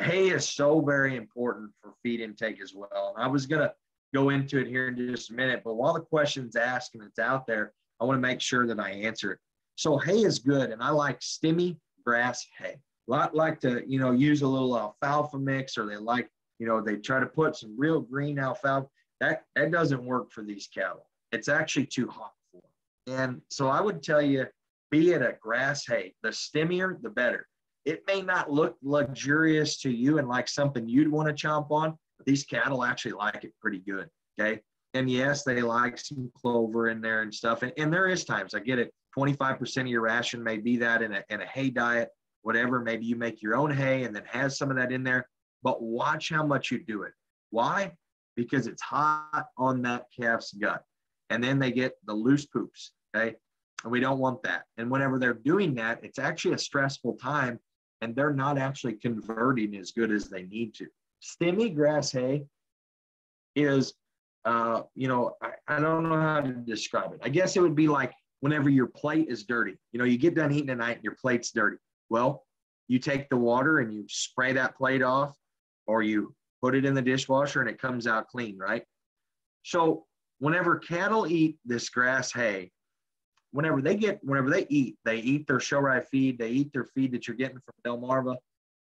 hay is so very important for feed intake as well. And I was going to go into it here in just a minute, but while the question's asked and it's out there, I want to make sure that I answer it. So hay is good, and I like stemmy grass hay. A lot like to, you know, use a little alfalfa mix, or they like, you know, they try to put some real green alfalfa. That that doesn't work for these cattle. It's actually too hot for them. And so I would tell you, be it a grass hay, the stemmier, the better. It may not look luxurious to you and like something you'd want to chomp on, but these cattle actually like it pretty good. Okay. And yes, they like some clover in there and stuff. And, and there is times I get it. 25% of your ration may be that in a, in a hay diet, whatever. Maybe you make your own hay and then has some of that in there. But watch how much you do it. Why? Because it's hot on that calf's gut. And then they get the loose poops. Okay. And we don't want that. And whenever they're doing that, it's actually a stressful time and they're not actually converting as good as they need to. Stemmy grass hay is, uh, you know, I, I don't know how to describe it. I guess it would be like whenever your plate is dirty. You know, you get done eating at night and your plate's dirty. Well, you take the water and you spray that plate off, or you put it in the dishwasher and it comes out clean, right? So whenever cattle eat this grass hay, whenever they get, whenever they eat, they eat their Show-Rite feed, they eat their feed that you're getting from Delmarva,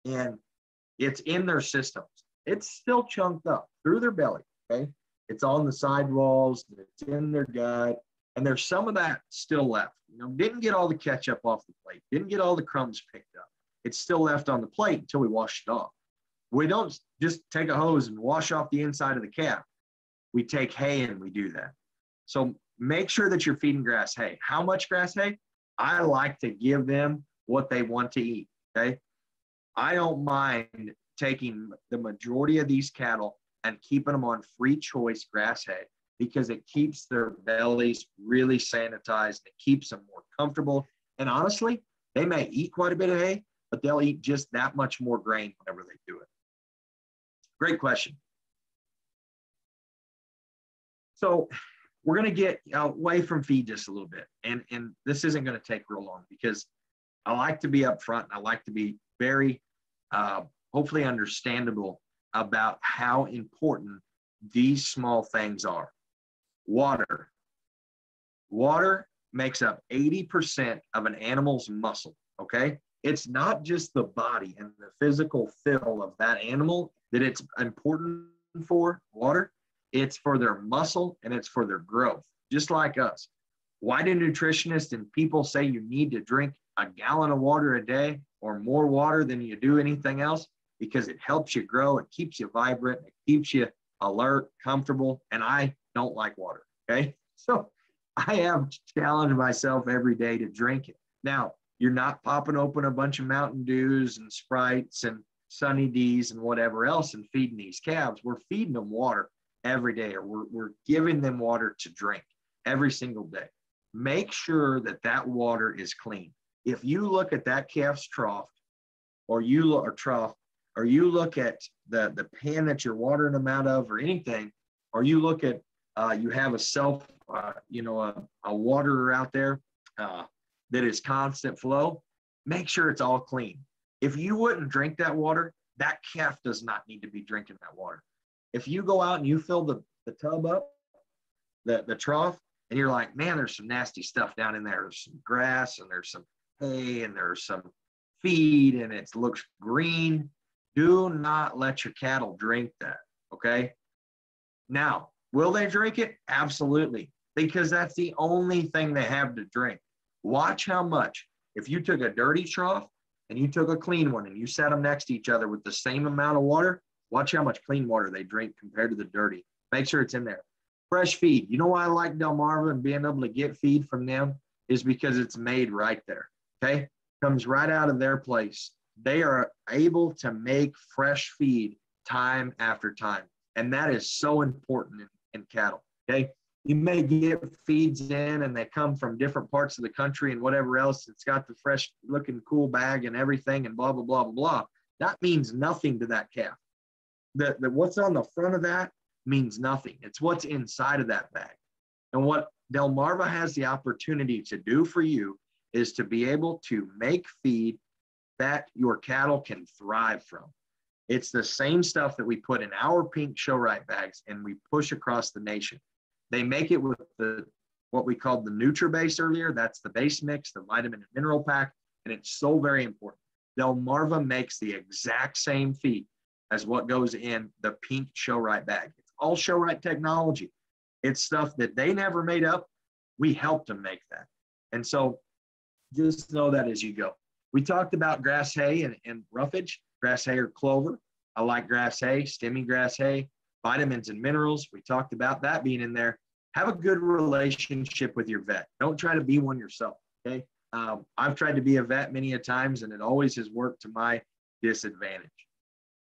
and it's in their systems. It's still chunked up through their belly, okay? It's on the sidewalls, it's in their gut, and there's some of that still left. You know, didn't get all the ketchup off the plate, didn't get all the crumbs picked up. It's still left on the plate until we wash it off. We don't just take a hose and wash off the inside of the calf. We take hay and we do that. So make sure that you're feeding grass hay. How much grass hay? I like to give them what they want to eat. Okay. I don't mind taking the majority of these cattle and keeping them on free choice grass hay because it keeps their bellies really sanitized. It keeps them more comfortable. And honestly, they may eat quite a bit of hay, but they'll eat just that much more grain whenever they do it great question. So we're going to get away from feed just a little bit. And, and this isn't going to take real long because I like to be upfront and I like to be very, uh, hopefully, understandable about how important these small things are. Water. Water makes up 80% of an animal's muscle. Okay. It's not just the body and the physical fill of that animal that it's important for water, it's for their muscle and it's for their growth, just like us. Why do nutritionists and people say you need to drink a gallon of water a day or more water than you do anything else? Because it helps you grow, it keeps you vibrant, it keeps you alert, comfortable, and I don't like water. Okay. So I have challenged myself every day to drink it. Now, you're not popping open a bunch of Mountain Dews and Sprites and Sunny D's and whatever else and feeding these calves. We're feeding them water every day, or we're, we're giving them water to drink every single day. Make sure that that water is clean. If you look at that calf's trough, or you look or trough, or you look at the the pan that you're watering them out of, or anything, or you look at uh, you have a self, uh, you know, a, a waterer out there uh, that is constant flow, make sure it's all clean. If you wouldn't drink that water, that calf does not need to be drinking that water. If you go out and you fill the, the tub up, the, the trough, and you're like, man, there's some nasty stuff down in there. There's some grass and there's some hay and there's some feed and it looks green. Do not let your cattle drink that. Okay. Now, Will they drink it? Absolutely, because that's the only thing they have to drink. Watch how much. If you took a dirty trough and you took a clean one and you set them next to each other with the same amount of water, watch how much clean water they drink compared to the dirty. Make sure it's in there. Fresh feed. You know why I like Delmarva and being able to get feed from them is because it's made right there. Okay. Comes right out of their place. They are able to make fresh feed time after time. And that is so important in and cattle. Okay. You may get feeds in and they come from different parts of the country and whatever else. It's got the fresh looking cool bag and everything and blah, blah, blah, blah, blah. That means nothing to that calf. The, the, what's on the front of that means nothing. It's what's inside of that bag. And what Delmarva has the opportunity to do for you is to be able to make feed that your cattle can thrive from. It's the same stuff that we put in our pink Show-Rite bags and we push across the nation. They make it with the what we called the NutriBase earlier. That's the base mix, the vitamin and mineral pack, and it's so very important. Delmarva makes the exact same feed as what goes in the pink Show-Rite bag. It's all Show-Rite technology. It's stuff that they never made up. We helped them make that. And so just know that as you go. We talked about grass hay and, and roughage grass hay or clover. I like grass hay, stimming grass hay, vitamins and minerals. We talked about that being in there. Have a good relationship with your vet. Don't try to be one yourself. Okay. Um, I've tried to be a vet many a times and it always has worked to my disadvantage.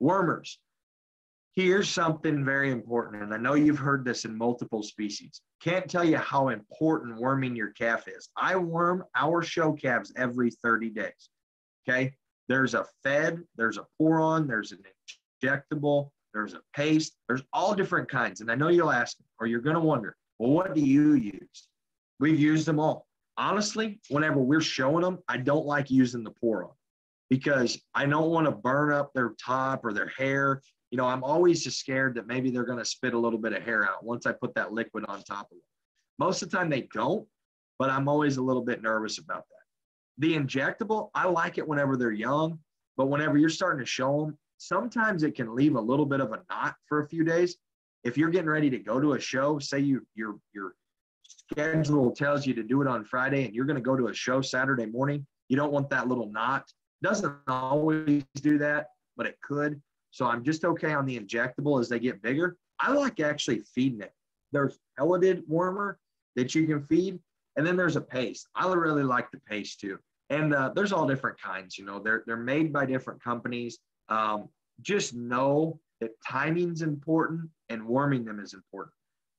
Wormers. Here's something very important, and I know you've heard this in multiple species. Can't tell you how important worming your calf is. I worm our show calves every 30 days. Okay. There's a fed, there's a pour on, there's an injectable, there's a paste, there's all different kinds. And I know you'll ask, or you're going to wonder, well, what do you use? We've used them all. Honestly, whenever we're showing them, I don't like using the pour on because I don't want to burn up their top or their hair. You know, I'm always just scared that maybe they're going to spit a little bit of hair out once I put that liquid on top of them. Most of the time they don't, but I'm always a little bit nervous about that. The injectable, I like it whenever they're young, but whenever you're starting to show them, sometimes it can leave a little bit of a knot for a few days. If you're getting ready to go to a show, say you your your schedule tells you to do it on Friday and you're going to go to a show Saturday morning, you don't want that little knot. Doesn't always do that, but it could. So I'm just okay on the injectable as they get bigger. I like actually feeding it. There's pelleted wormer that you can feed, and then there's a paste. I really like the paste too and uh, there's all different kinds you know they're they're made by different companies um, just know that timing's important and worming them is important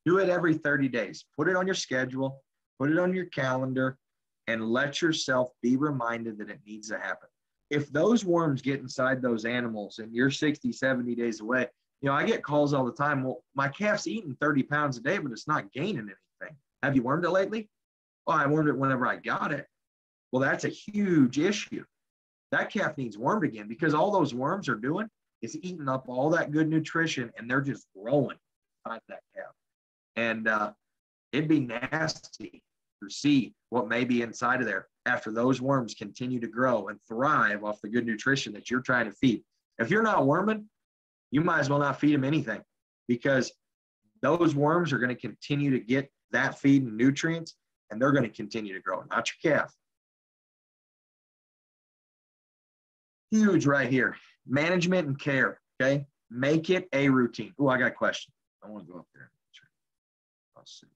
do it every 30 days put it on your schedule put it on your calendar and let yourself be reminded that it needs to happen if those worms get inside those animals and you're 60 70 days away You know, I get calls all the time. Well, my calf's eating 30 pounds a day, but it's not gaining anything. Have you wormed it lately? Well, I wormed it whenever I got it. Well, that's a huge issue. That calf needs wormed again because all those worms are doing is eating up all that good nutrition and they're just growing inside that calf. And uh, it'd be nasty to see what may be inside of there after those worms continue to grow and thrive off the good nutrition that you're trying to feed. If you're not worming, you might as well not feed them anything because those worms are going to continue to get that feed and nutrients and they're going to continue to grow, not your calf. Huge right here. Management and care. Okay. Make it a routine. Oh, I got a question. I want to go up there. Let's see.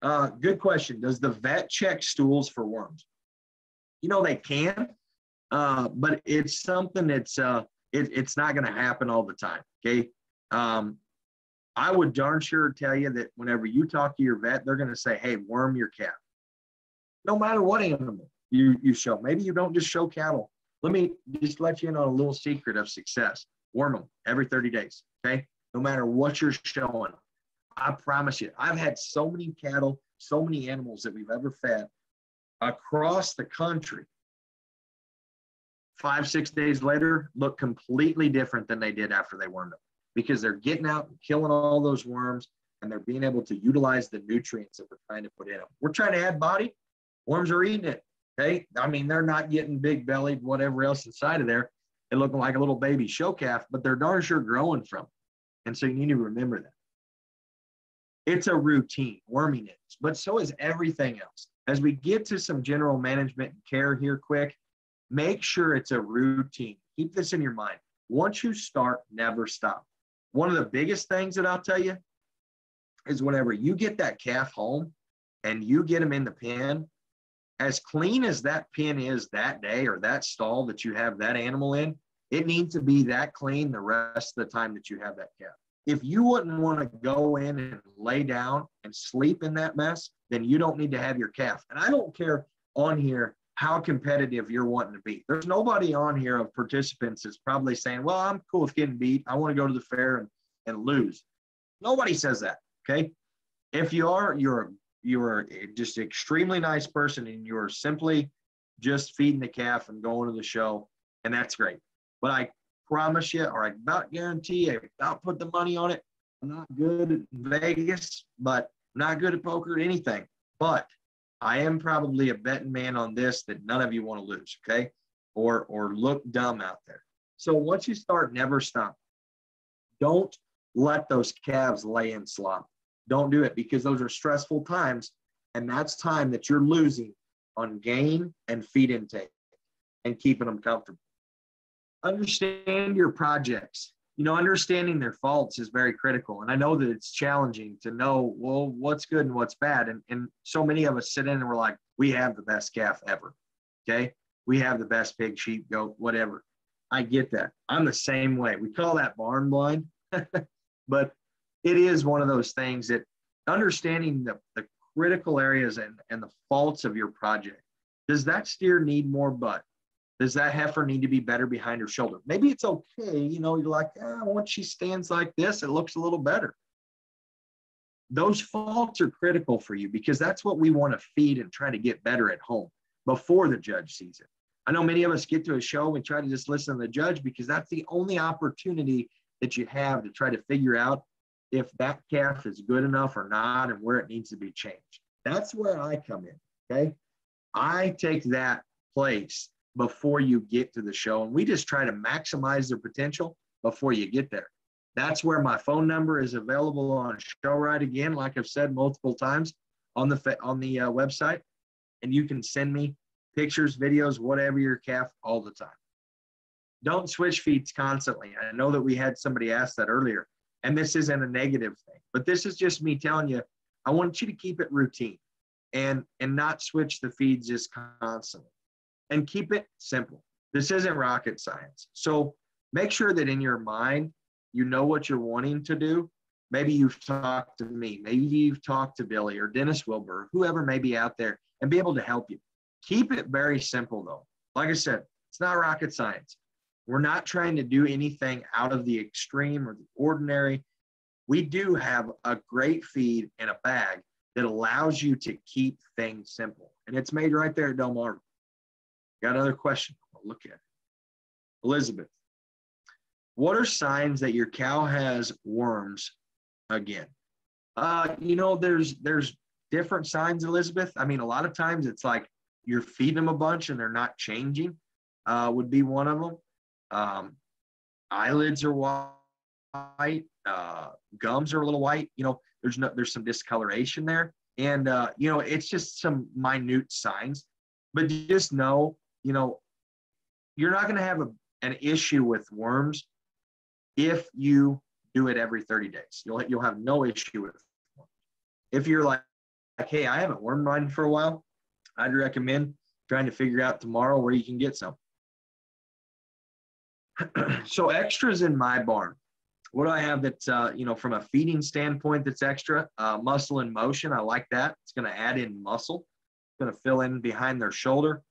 Uh, good question. Does the vet check stools for worms? You know, they can, uh, but it's something that's uh, it, it's not going to happen all the time. Okay. Um, I would darn sure tell you that whenever you talk to your vet, they're going to say, "Hey, worm your cat," No matter what animal you you show, maybe you don't just show cattle. Let me just let you in on a little secret of success. Worm them every 30 days. Okay, no matter what you're showing. I promise you, I've had so many cattle, so many animals that we've ever fed across the country five, six days later look completely different than they did after they wormed them because they're getting out and killing all those worms and they're being able to utilize the nutrients that we're trying to put in them. We're trying to add body, worms are eating it. Okay. I mean, they're not getting big bellied, whatever else inside of there. They're looking like a little baby show calf, but they're darn sure growing from. It. And so you need to remember that. It's a routine, worming it, but so is everything else. As we get to some general management and care here quick, Make sure it's a routine. Keep this in your mind. Once you start, never stop. One of the biggest things that I'll tell you is whenever you get that calf home and you get them in the pen, as clean as that pen is that day or that stall that you have that animal in, it needs to be that clean the rest of the time that you have that calf. If you wouldn't want to go in and lay down and sleep in that mess, then you don't need to have your calf. And I don't care on here how competitive you're wanting to be. There's nobody on here of participants that's probably saying, well, I'm cool with getting beat. I want to go to the fair and, and lose. Nobody says that. Okay. If you are, you're, you're just an extremely nice person and you're simply just feeding the calf and going to the show. And that's great. But I promise you, or I about guarantee, I about put the money on it. I'm not good at Vegas, but not good at poker anything. But I am probably a betting man on this that none of you want to lose, okay? Or or look dumb out there. So once you start, never stop. Don't let those calves lay in slop. Don't do it because those are stressful times, and that's time that you're losing on gain and feed intake and keeping them comfortable. Understand your projects you know, understanding their faults is very critical. And I know that it's challenging to know, well, what's good and what's bad. And, and so many of us sit in and we're like, we have the best calf ever. Okay. We have the best pig, sheep, goat, whatever. I get that. I'm the same way. We call that barn blind, but it is one of those things that understanding the, the critical areas and, and the faults of your project. Does that steer need more butt? Does that heifer need to be better behind her shoulder? Maybe it's okay. You know, you're like, ah, once she stands like this, it looks a little better. Those faults are critical for you because that's what we want to feed and try to get better at home before the judge sees it. I know many of us get to a show and try to just listen to the judge because that's the only opportunity that you have to try to figure out if that calf is good enough or not and where it needs to be changed. That's where I come in. Okay. I take that place before you get to the show. And we just try to maximize their potential before you get there. That's where my phone number is available on Show-Rite again, like I've said multiple times on the on the uh, website, and you can send me pictures, videos, whatever your calf all the time. Don't switch feeds constantly. I know that we had somebody ask that earlier, and this isn't a negative thing, but this is just me telling you, I want you to keep it routine and and not switch the feeds just constantly and keep it simple. This isn't rocket science. So make sure that in your mind, you know what you're wanting to do. Maybe you've talked to me, maybe you've talked to Billy or Dennis Wilbur, whoever may be out there, and be able to help you. Keep it very simple though. Like I said, it's not rocket science. We're not trying to do anything out of the extreme or the ordinary. We do have a great feed in a bag that allows you to keep things simple. And it's made right there at Delmarva. Got another question? I'll look at it. Elizabeth, what are signs that your cow has worms again? Uh, you know, there's there's different signs, Elizabeth. I mean, a lot of times it's like you're feeding them a bunch and they're not changing. Uh, would be one of them. Um, eyelids are white. Uh, gums are a little white. You know, there's no there's some discoloration there, and uh, you know it's just some minute signs. But just know, you know, you're not going to have a, an issue with worms if you do it every 30 days. You'll you'll have no issue with. Worms. If you're like, like, hey, I haven't worm ridden for a while, I'd recommend trying to figure out tomorrow where you can get some. so extras in my barn. What do I have that's uh, you know from a feeding standpoint that's extra? Uh, muscle in motion. I like that. It's going to add in muscle. It's going to fill in behind their shoulder.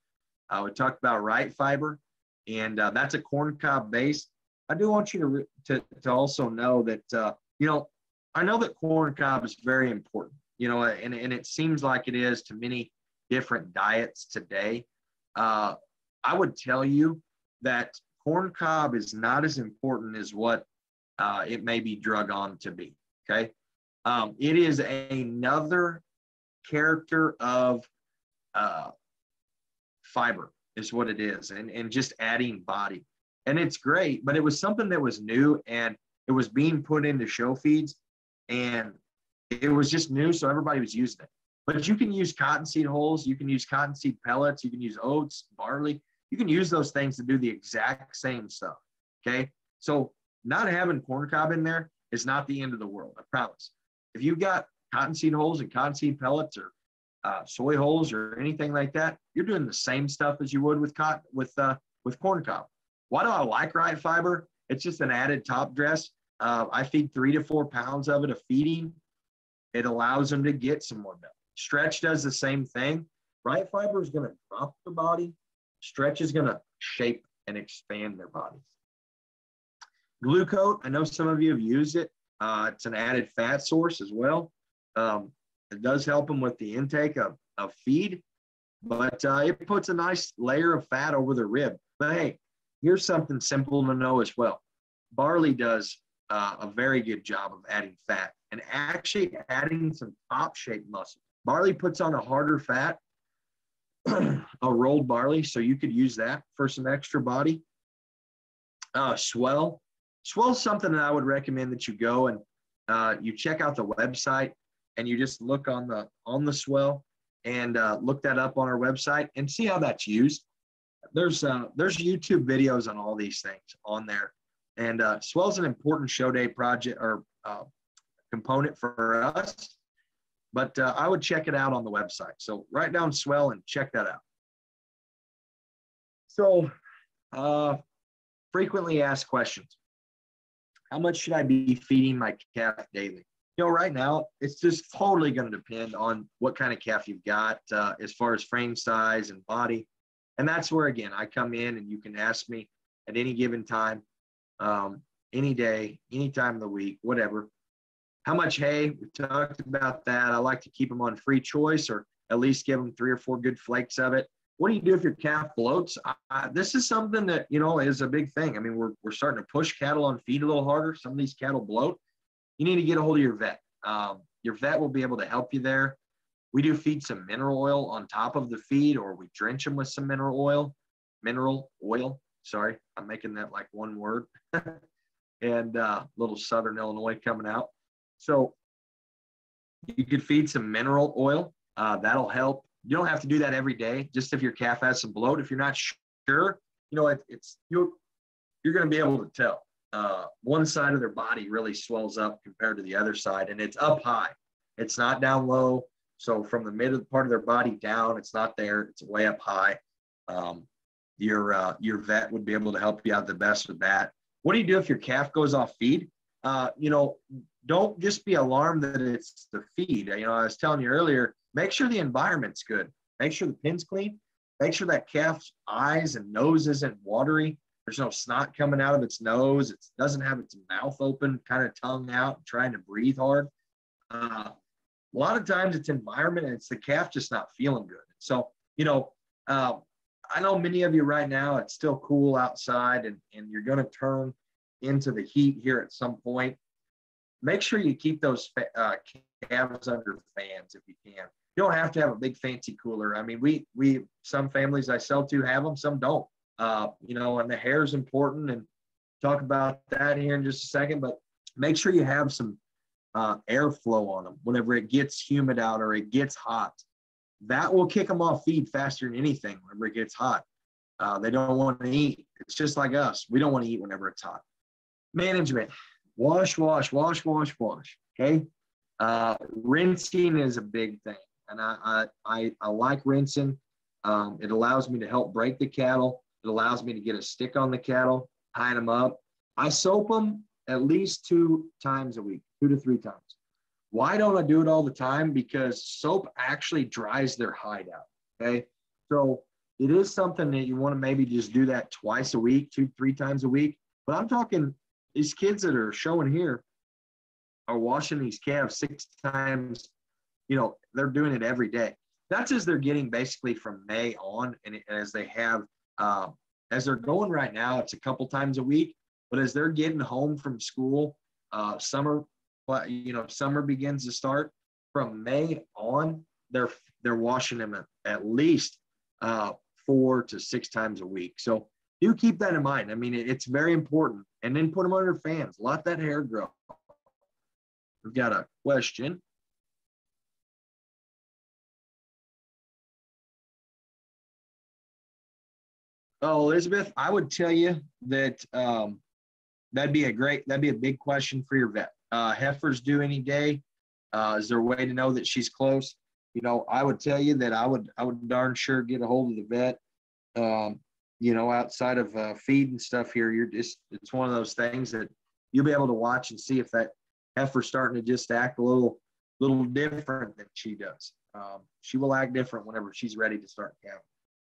Uh, we talked about right fiber, and uh, that's a corn cob base. I do want you to to, to also know that uh, you know I know that corn cob is very important. You know, and and it seems like it is to many different diets today. Uh, I would tell you that corn cob is not as important as what uh, it may be drug on to be. Okay. Um, it is another character of uh, fiber, is what it is, and, and just adding body. And it's great, but it was something that was new and it was being put into show feeds and it was just new. So everybody was using it. But you can use cottonseed hulls, you can use cottonseed pellets, you can use oats, barley. You can use those things to do the exact same stuff. Okay. So not having corn cob in there is not the end of the world. I promise. If you've got cottonseed hulls and cottonseed pellets or uh, soy hulls or anything like that, you're doing the same stuff as you would with cotton with uh, with corn cob. Why do I like right fiber? It's just an added top dress. Uh, I feed three to four pounds of it a feeding. It allows them to get some more milk. Stretch does the same thing. Right fiber is going to drop the body. Stretch is going to shape and expand their bodies. Glucoat, I know some of you have used it. Uh, it's an added fat source as well. Um, it does help them with the intake of, of feed, but uh, it puts a nice layer of fat over the rib. But hey, here's something simple to know as well. Barley does uh, a very good job of adding fat and actually adding some top shape muscle. Barley puts on a harder fat, a rolled barley, so you could use that for some extra body. Uh, swell, Swell is something that I would recommend that you go and uh, you check out the website and you just look on the on the swell and uh, look that up on our website and see how that's used. There's uh, there's YouTube videos on all these things on there, and uh, swell is an important show day project or uh, component for us. But uh, I would check it out on the website. So write down swell and check that out. So uh, frequently asked questions how much should I be feeding my calf daily? You know, right now, it's just totally going to depend on what kind of calf you've got uh, as far as frame size and body. And that's where, again, I come in and you can ask me at any given time, um, any day, any time of the week, whatever. How much hay? We talked about that. I like to keep them on free choice or at least give them three or four good flakes of it what do you do if your calf bloats? This is something that you know is a big thing. I mean, we're we're starting to push cattle on feed a little harder. Some of these cattle bloat. You need to get a hold of your vet. Um, your vet will be able to help you there. We do feed some mineral oil on top of the feed, or we drench them with some mineral oil. Mineral oil. Sorry, I'm making that like one word. and uh, little Southern Illinois coming out. So you could feed some mineral oil. Uh, that'll help you don't have to do that every day. Just if your calf has some bloat, if you're not sure, you know, it, it's you're you're going to be able to tell. Uh, one side of their body really swells up compared to the other side, and it's up high. It's not down low. So from the middle part of their body down, it's not there. It's way up high. Um, your uh, your vet would be able to help you out the best with that. What do you do if your calf goes off feed? Uh, you know, don't just be alarmed that it's the feed. You know, I was telling you earlier, Make sure the environment's good. Make sure the pin's clean. Make sure that calf's eyes and nose isn't watery. There's no snot coming out of its nose. It doesn't have its mouth open, kind of tongue out, trying to breathe hard. Uh, a lot of times it's environment and it's the calf just not feeling good. So, you know, uh, I know many of you right now, it's still cool outside and, and you're going to turn into the heat here at some point. Make sure you keep those uh, calves under fans if you can. You don't have to have a big fancy cooler. I mean, we we some families I sell to have them, some don't. Uh, you know, and the hair is important, and talk about that here in just a second. But make sure you have some uh, airflow on them whenever it gets humid out or it gets hot. That will kick them off feed faster than anything whenever it gets hot. Uh, they don't want to eat. It's just like us. We don't want to eat whenever it's hot. Management wash, wash, wash, wash, wash. Okay. Uh, rinsing is a big thing. And I, I, I, I like rinsing. Um, it allows me to help break the cattle. It allows me to get a stick on the cattle, tie them up. I soap them at least two times a week, two to three times. Why don't I do it all the time? Because soap actually dries their hide out. Okay. So it is something that you want to maybe just do that twice a week, two, three times a week. But I'm talking these kids that are showing here are washing these calves six times. You know, they're doing it every day. That's as they're getting basically from May on, and as they have, uh, as they're going right now, it's a couple times a week. But as they're getting home from school, uh, summer, you know, summer begins to start from May on. They're they're washing them at, at least uh, four to six times a week. So do keep that in mind. I mean, it's very important. And then put them under fans. Let that hair grow. We've got a question. Oh, Elizabeth, I would tell you that um, that'd be a great, that'd be a big question for your vet. Uh, heifers do any day. Uh, is there a way to know that she's close? You know, I would tell you that I would, I would darn sure get a hold of the vet. Um, you know, outside of uh, feed and stuff here, you're just, it's one of those things that you'll be able to watch and see if that heifer's starting to just act a little, little different than she does. Um, she will act different whenever she's ready to start calving.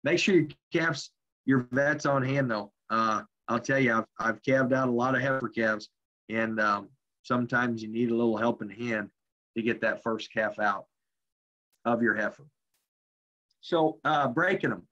Make sure your calves, your vet's on hand though. Uh, I'll tell you, I've, I've calved out a lot of heifer calves and um, sometimes you need a little helping hand to get that first calf out of your heifer. So uh, breaking them,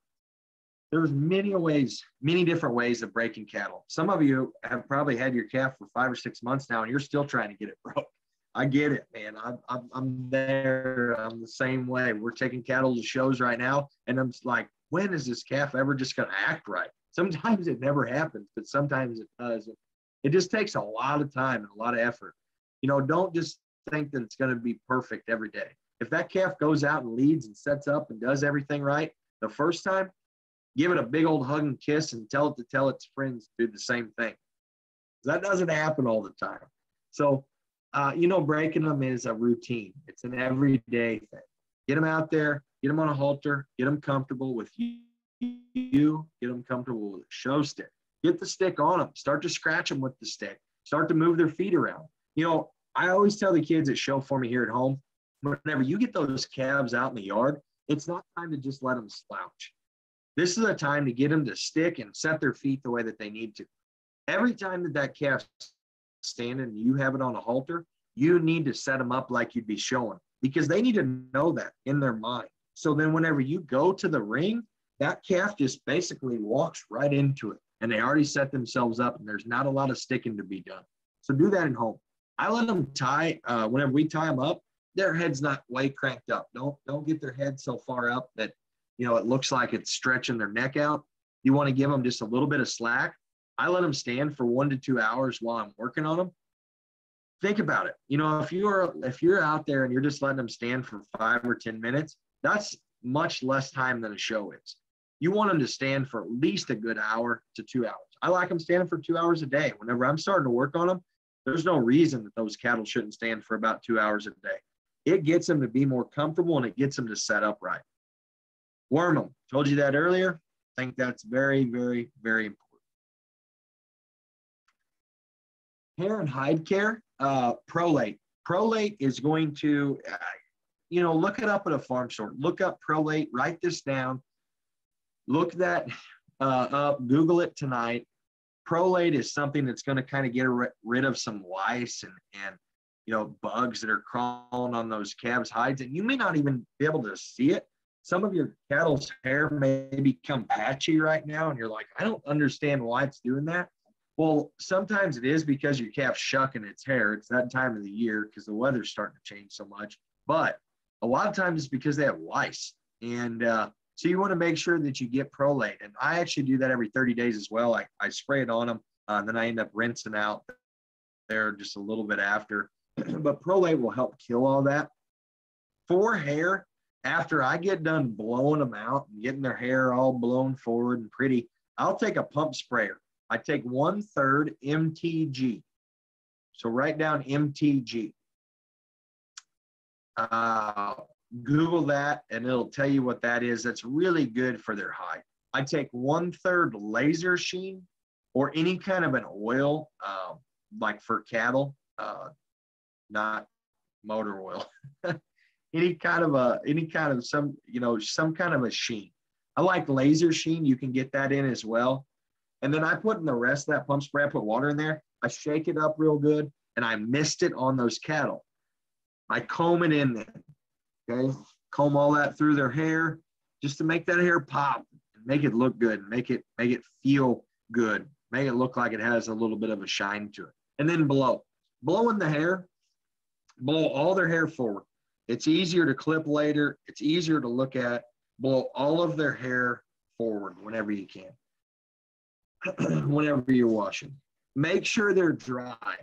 there's many ways, many different ways of breaking cattle. Some of you have probably had your calf for five or six months now, and you're still trying to get it broke. I get it, man. I'm, I'm, I'm there. I'm the same way. We're taking cattle to shows right now, and I'm like, when is this calf ever just going to act right? Sometimes it never happens, but sometimes it does. It just takes a lot of time and a lot of effort. You know, don't just think that it's going to be perfect every day. If that calf goes out and leads and sets up and does everything right the first time, give it a big old hug and kiss and tell it to tell its friends to do the same thing. That doesn't happen all the time. So, uh, you know, breaking them is a routine. It's an everyday thing. Get them out there, get them on a halter, get them comfortable with you, get them comfortable with a show stick. Get the stick on them. Start to scratch them with the stick. Start to move their feet around. You know, I always tell the kids that show for me here at home, whenever you get those calves out in the yard, it's not time to just let them slouch. This is a time to get them to stick and set their feet the way that they need to. Every time that that calf's standing and you have it on a halter, you need to set them up like you'd be showing because they need to know that in their mind. So then whenever you go to the ring, that calf just basically walks right into it and they already set themselves up and there's not a lot of sticking to be done. So do that at home. I let them tie, uh, whenever we tie them up, their head's not way cranked up. Don't, don't get their head so far up that you know, it looks like it's stretching their neck out. You want to give them just a little bit of slack. I let them stand for one to two hours while I'm working on them. Think about it. You know, if you're if you're out there and you're just letting them stand for five or ten minutes, that's much less time than a show is. You want them to stand for at least a good hour to two hours. I like them standing for two hours a day. Whenever I'm starting to work on them, there's no reason that those cattle shouldn't stand for about two hours a day. It gets them to be more comfortable and it gets them to set up right. Told you that earlier. I think that's very, very, very important. Hair and hide care, uh, Prolate. Prolate is going to, uh, you know, look it up at a farm store. Look up Prolate, write this down. Look that uh, up, Google it tonight. prolate is something that's going to kind of get rid of some lice and, and you know bugs that are crawling on those calves hides and you may not even be able to see it some of your cattle's hair may become patchy right now and you're like i don't understand why it's doing that well sometimes it is because your calf's shucking its hair it's that time of the year because the weather's starting to change so much but a lot of times it's because they have lice and uh, so you want to make sure that you get prolate. And I actually do that every 30 days as well. I, I spray it on them, uh, and then I end up rinsing out there just a little bit after. but prolate will help kill all that. For hair, after I get done blowing them out and getting their hair all blown forward and pretty, I'll take a pump sprayer. I take one third MTG. So write down MTG. Uh, Google that and it'll tell you what that is. That's really good for their hide. I take one third laser sheen or any kind of an oil, uh, like for cattle, uh, not motor oil. any kind of a, any kind of some, you know, some kind of a sheen. I like laser sheen. You can get that in as well. And then I put in the rest of that pump spray, I put water in there. I shake it up real good and I mist it on those cattle. I comb it in there. Okay, comb all that through their hair just to make that hair pop make it look good, make it make it feel good, make it look like it has a little bit of a shine to it. And then blow, blowing the hair, blow all their hair forward. It's easier to clip later. It's easier to look at. Blow all of their hair forward whenever you can, whenever you're washing. Make sure they're dry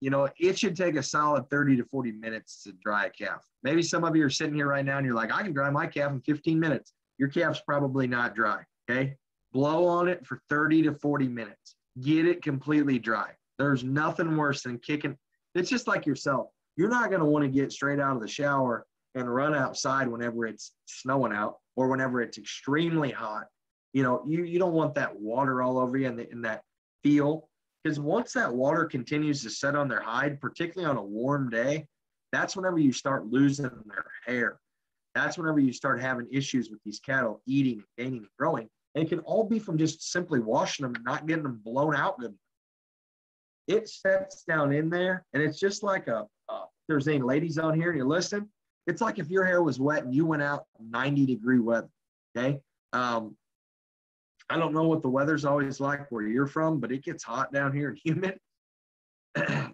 you know, it should take a solid 30 to 40 minutes to dry a calf. Maybe some of you are sitting here right now and you're like, I can dry my calf in 15 minutes. Your calf's probably not dry. Okay. Blow on it for 30 to 40 minutes. Get it completely dry. There's nothing worse than kicking. It's just like yourself. You're not going to want to get straight out of the shower and run outside whenever it's snowing out or whenever it's extremely hot. You know, you, you don't want that water all over you and, the, and that feel because once that water continues to set on their hide, particularly on a warm day, that's whenever you start losing their hair. That's whenever you start having issues with these cattle eating, gaining, growing. And it can all be from just simply washing them and not getting them blown out good. It sets down in there, and it's just like a. There's any ladies on here and you listen, it's like if your hair was wet and you went out 90 degree weather. Okay. Um, I don't know what the weather's always like where you're from, but it gets hot down here and humid.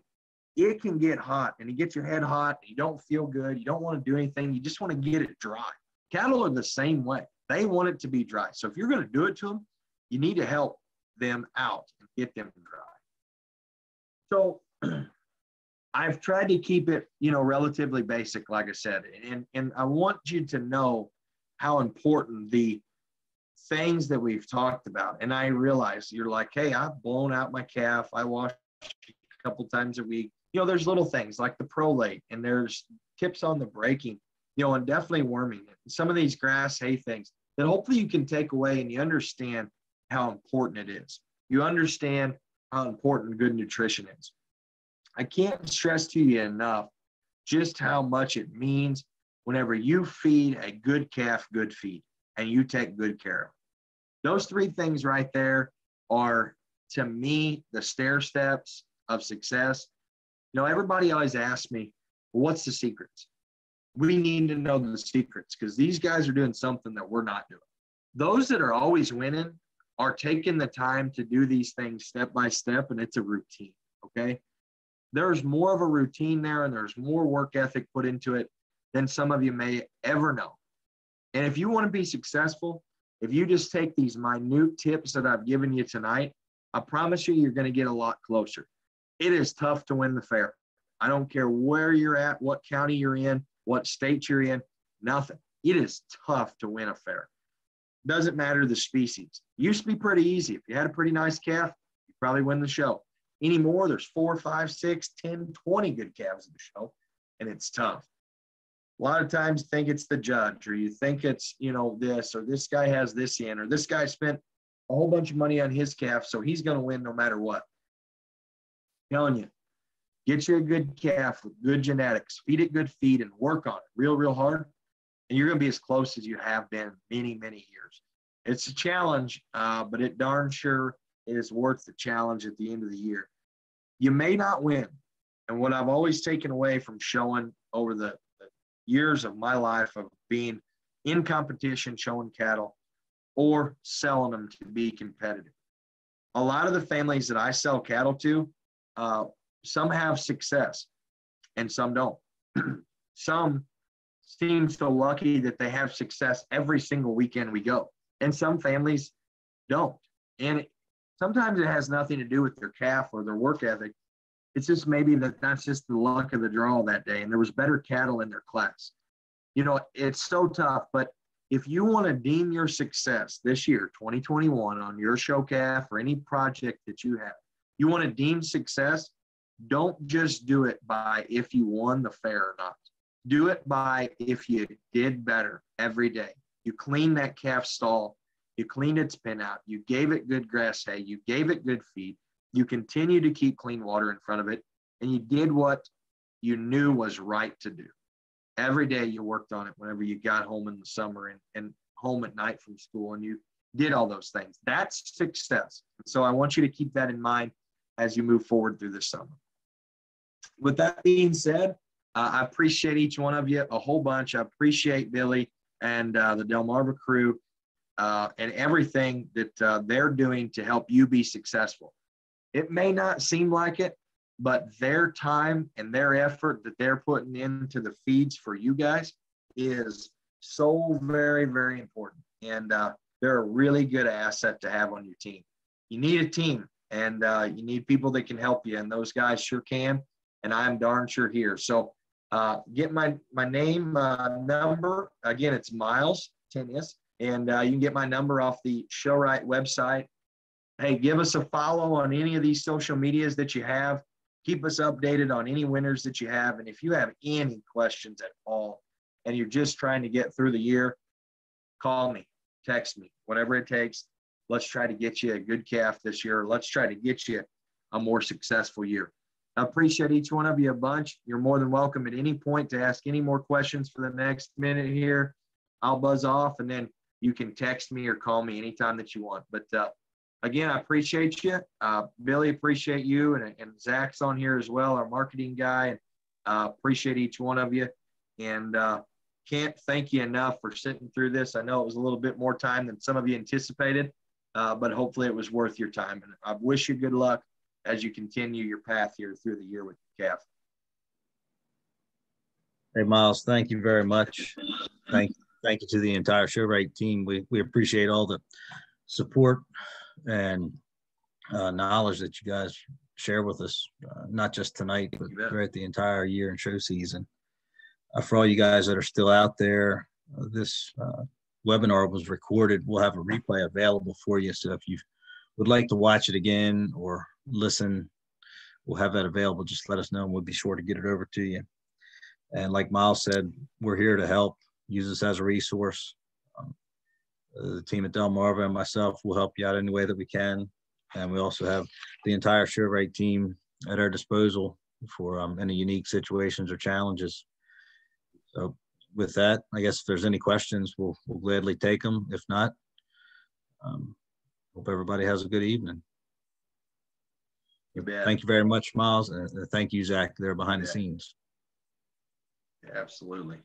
it can get hot and it gets your head hot. You don't feel good. You don't want to do anything. You just want to get it dry. Cattle are the same way. They want it to be dry. So if you're going to do it to them, you need to help them out and get them dry. So I've tried to keep it, you know, relatively basic, like I said, and and I want you to know how important the things that we've talked about. And I realize you're like, hey, I've blown out my calf. I wash a couple times a week. You know, there's little things like the prolate and there's tips on the breaking, you know, and definitely worming it. Some of these grass hay things that hopefully you can take away and you understand how important it is. You understand how important good nutrition is. I can't stress to you enough just how much it means whenever you feed a good calf good feed and you take good care of. Those three things right there are, to me, the stair steps of success. You know, everybody always asks me, well, what's the secrets? We need to know the secrets because these guys are doing something that we're not doing. Those that are always winning are taking the time to do these things step by step, and it's a routine. Okay. There's more of a routine there, and there's more work ethic put into it than some of you may ever know. And if you want to be successful, if you just take these minute tips that I've given you tonight, I promise you, you're going to get a lot closer. It is tough to win the fair. I don't care where you're at, what county you're in, what state you're in, nothing. It is tough to win a fair. Doesn't matter the species. Used to be pretty easy. If you had a pretty nice calf, you probably win the show. Anymore, there's four, five, six, 10, 20 good calves in the show, and it's tough. A lot of times think it's the judge or you think it's you know this or this guy has this in or this guy spent a whole bunch of money on his calf so he's going to win no matter what. I'm telling you get you a good calf with good genetics feed it good feed and work on it real real hard and you're going to be as close as you have been many many years. It's a challenge uh, but it darn sure is worth the challenge at the end of the year. You may not win. And what I've always taken away from showing over the, the years of my life of being in competition, showing cattle, or selling them to be competitive. A lot of the families that I sell cattle to, uh, some have success and some don't. some seem so lucky that they have success every single weekend we go, and some families don't. And it, sometimes it has nothing to do with their calf or their work ethic. It's just maybe that that's just the luck of the draw that day, and there was better cattle in their class. You know, it's so tough, but if you want to deem your success this year, 2021, on your show calf or any project that you have, you want to deem success, don't just do it by if you won the fair or not. Do it by if you did better every day. You clean that calf stall, you cleaned its pen out, you gave it good grass hay, you gave it good feed, you continue to keep clean water in front of it, and you did what you knew was right to do every day you worked on it whenever you got home in the summer and, and home at night from school and you did all those things. That's success. So I want you to keep that in mind as you move forward through the summer. With that being said, uh, I appreciate each one of you a whole bunch. I appreciate Billy and uh, the Delmarva crew uh, and everything that uh, they're doing to help you be successful. It may not seem like it, but their time and their effort that they're putting into the feeds for you guys is so very, very important. And uh, they're a really good asset to have on your team. You need a team and uh, you need people that can help you, and those guys sure can. And I'm darn sure here. So uh, get my my name uh, number again. It's Miles Toenyes, and uh, you can get my number off the Show-Rite website. Hey, give us a follow on any of these social medias that you have keep us updated on any winners that you have. And if you have any questions at all and you're just trying to get through the year, call me, text me, whatever it takes. Let's try to get you a good calf this year. Let's try to get you a more successful year. I appreciate each one of you a bunch. You're more than welcome at any point to ask any more questions for the next minute here. I'll buzz off and then you can text me or call me anytime that you want. But uh, again, I appreciate you. Uh, Billy, appreciate you. And, and Zach's on here as well, our marketing guy. And uh, appreciate each one of you. And uh, can't thank you enough for sitting through this. I know it was a little bit more time than some of you anticipated, uh, but hopefully it was worth your time. And I wish you good luck as you continue your path here through the year with the calf. Hey, Miles, thank you very much. Thank, thank you to the entire Show-Rite team. We, we appreciate all the support and uh, knowledge that you guys share with us, uh, not just tonight, but throughout the entire year and show season. Uh, for all you guys that are still out there, uh, this uh, webinar was recorded. We'll have a replay available for you. So if you would like to watch it again or listen, we'll have that available. Just let us know and we'll be sure to get it over to you. And like Miles said, we're here to help. Use this as a resource the team at Delmarva and myself will help you out any way that we can. And we also have the entire Show-Rite team at our disposal for um, any unique situations or challenges. So with that, I guess if there's any questions, we'll, we'll gladly take them. If not, um, hope everybody has a good evening. You thank you very much, Miles. And thank you, Zach, there behind the scenes. Yeah, absolutely.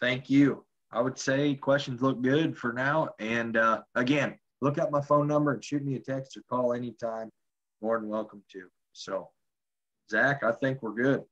Thank you. I would say questions look good for now. And uh, again, look up my phone number and shoot me a text or call anytime. More than welcome to. So, Zach, I think we're good.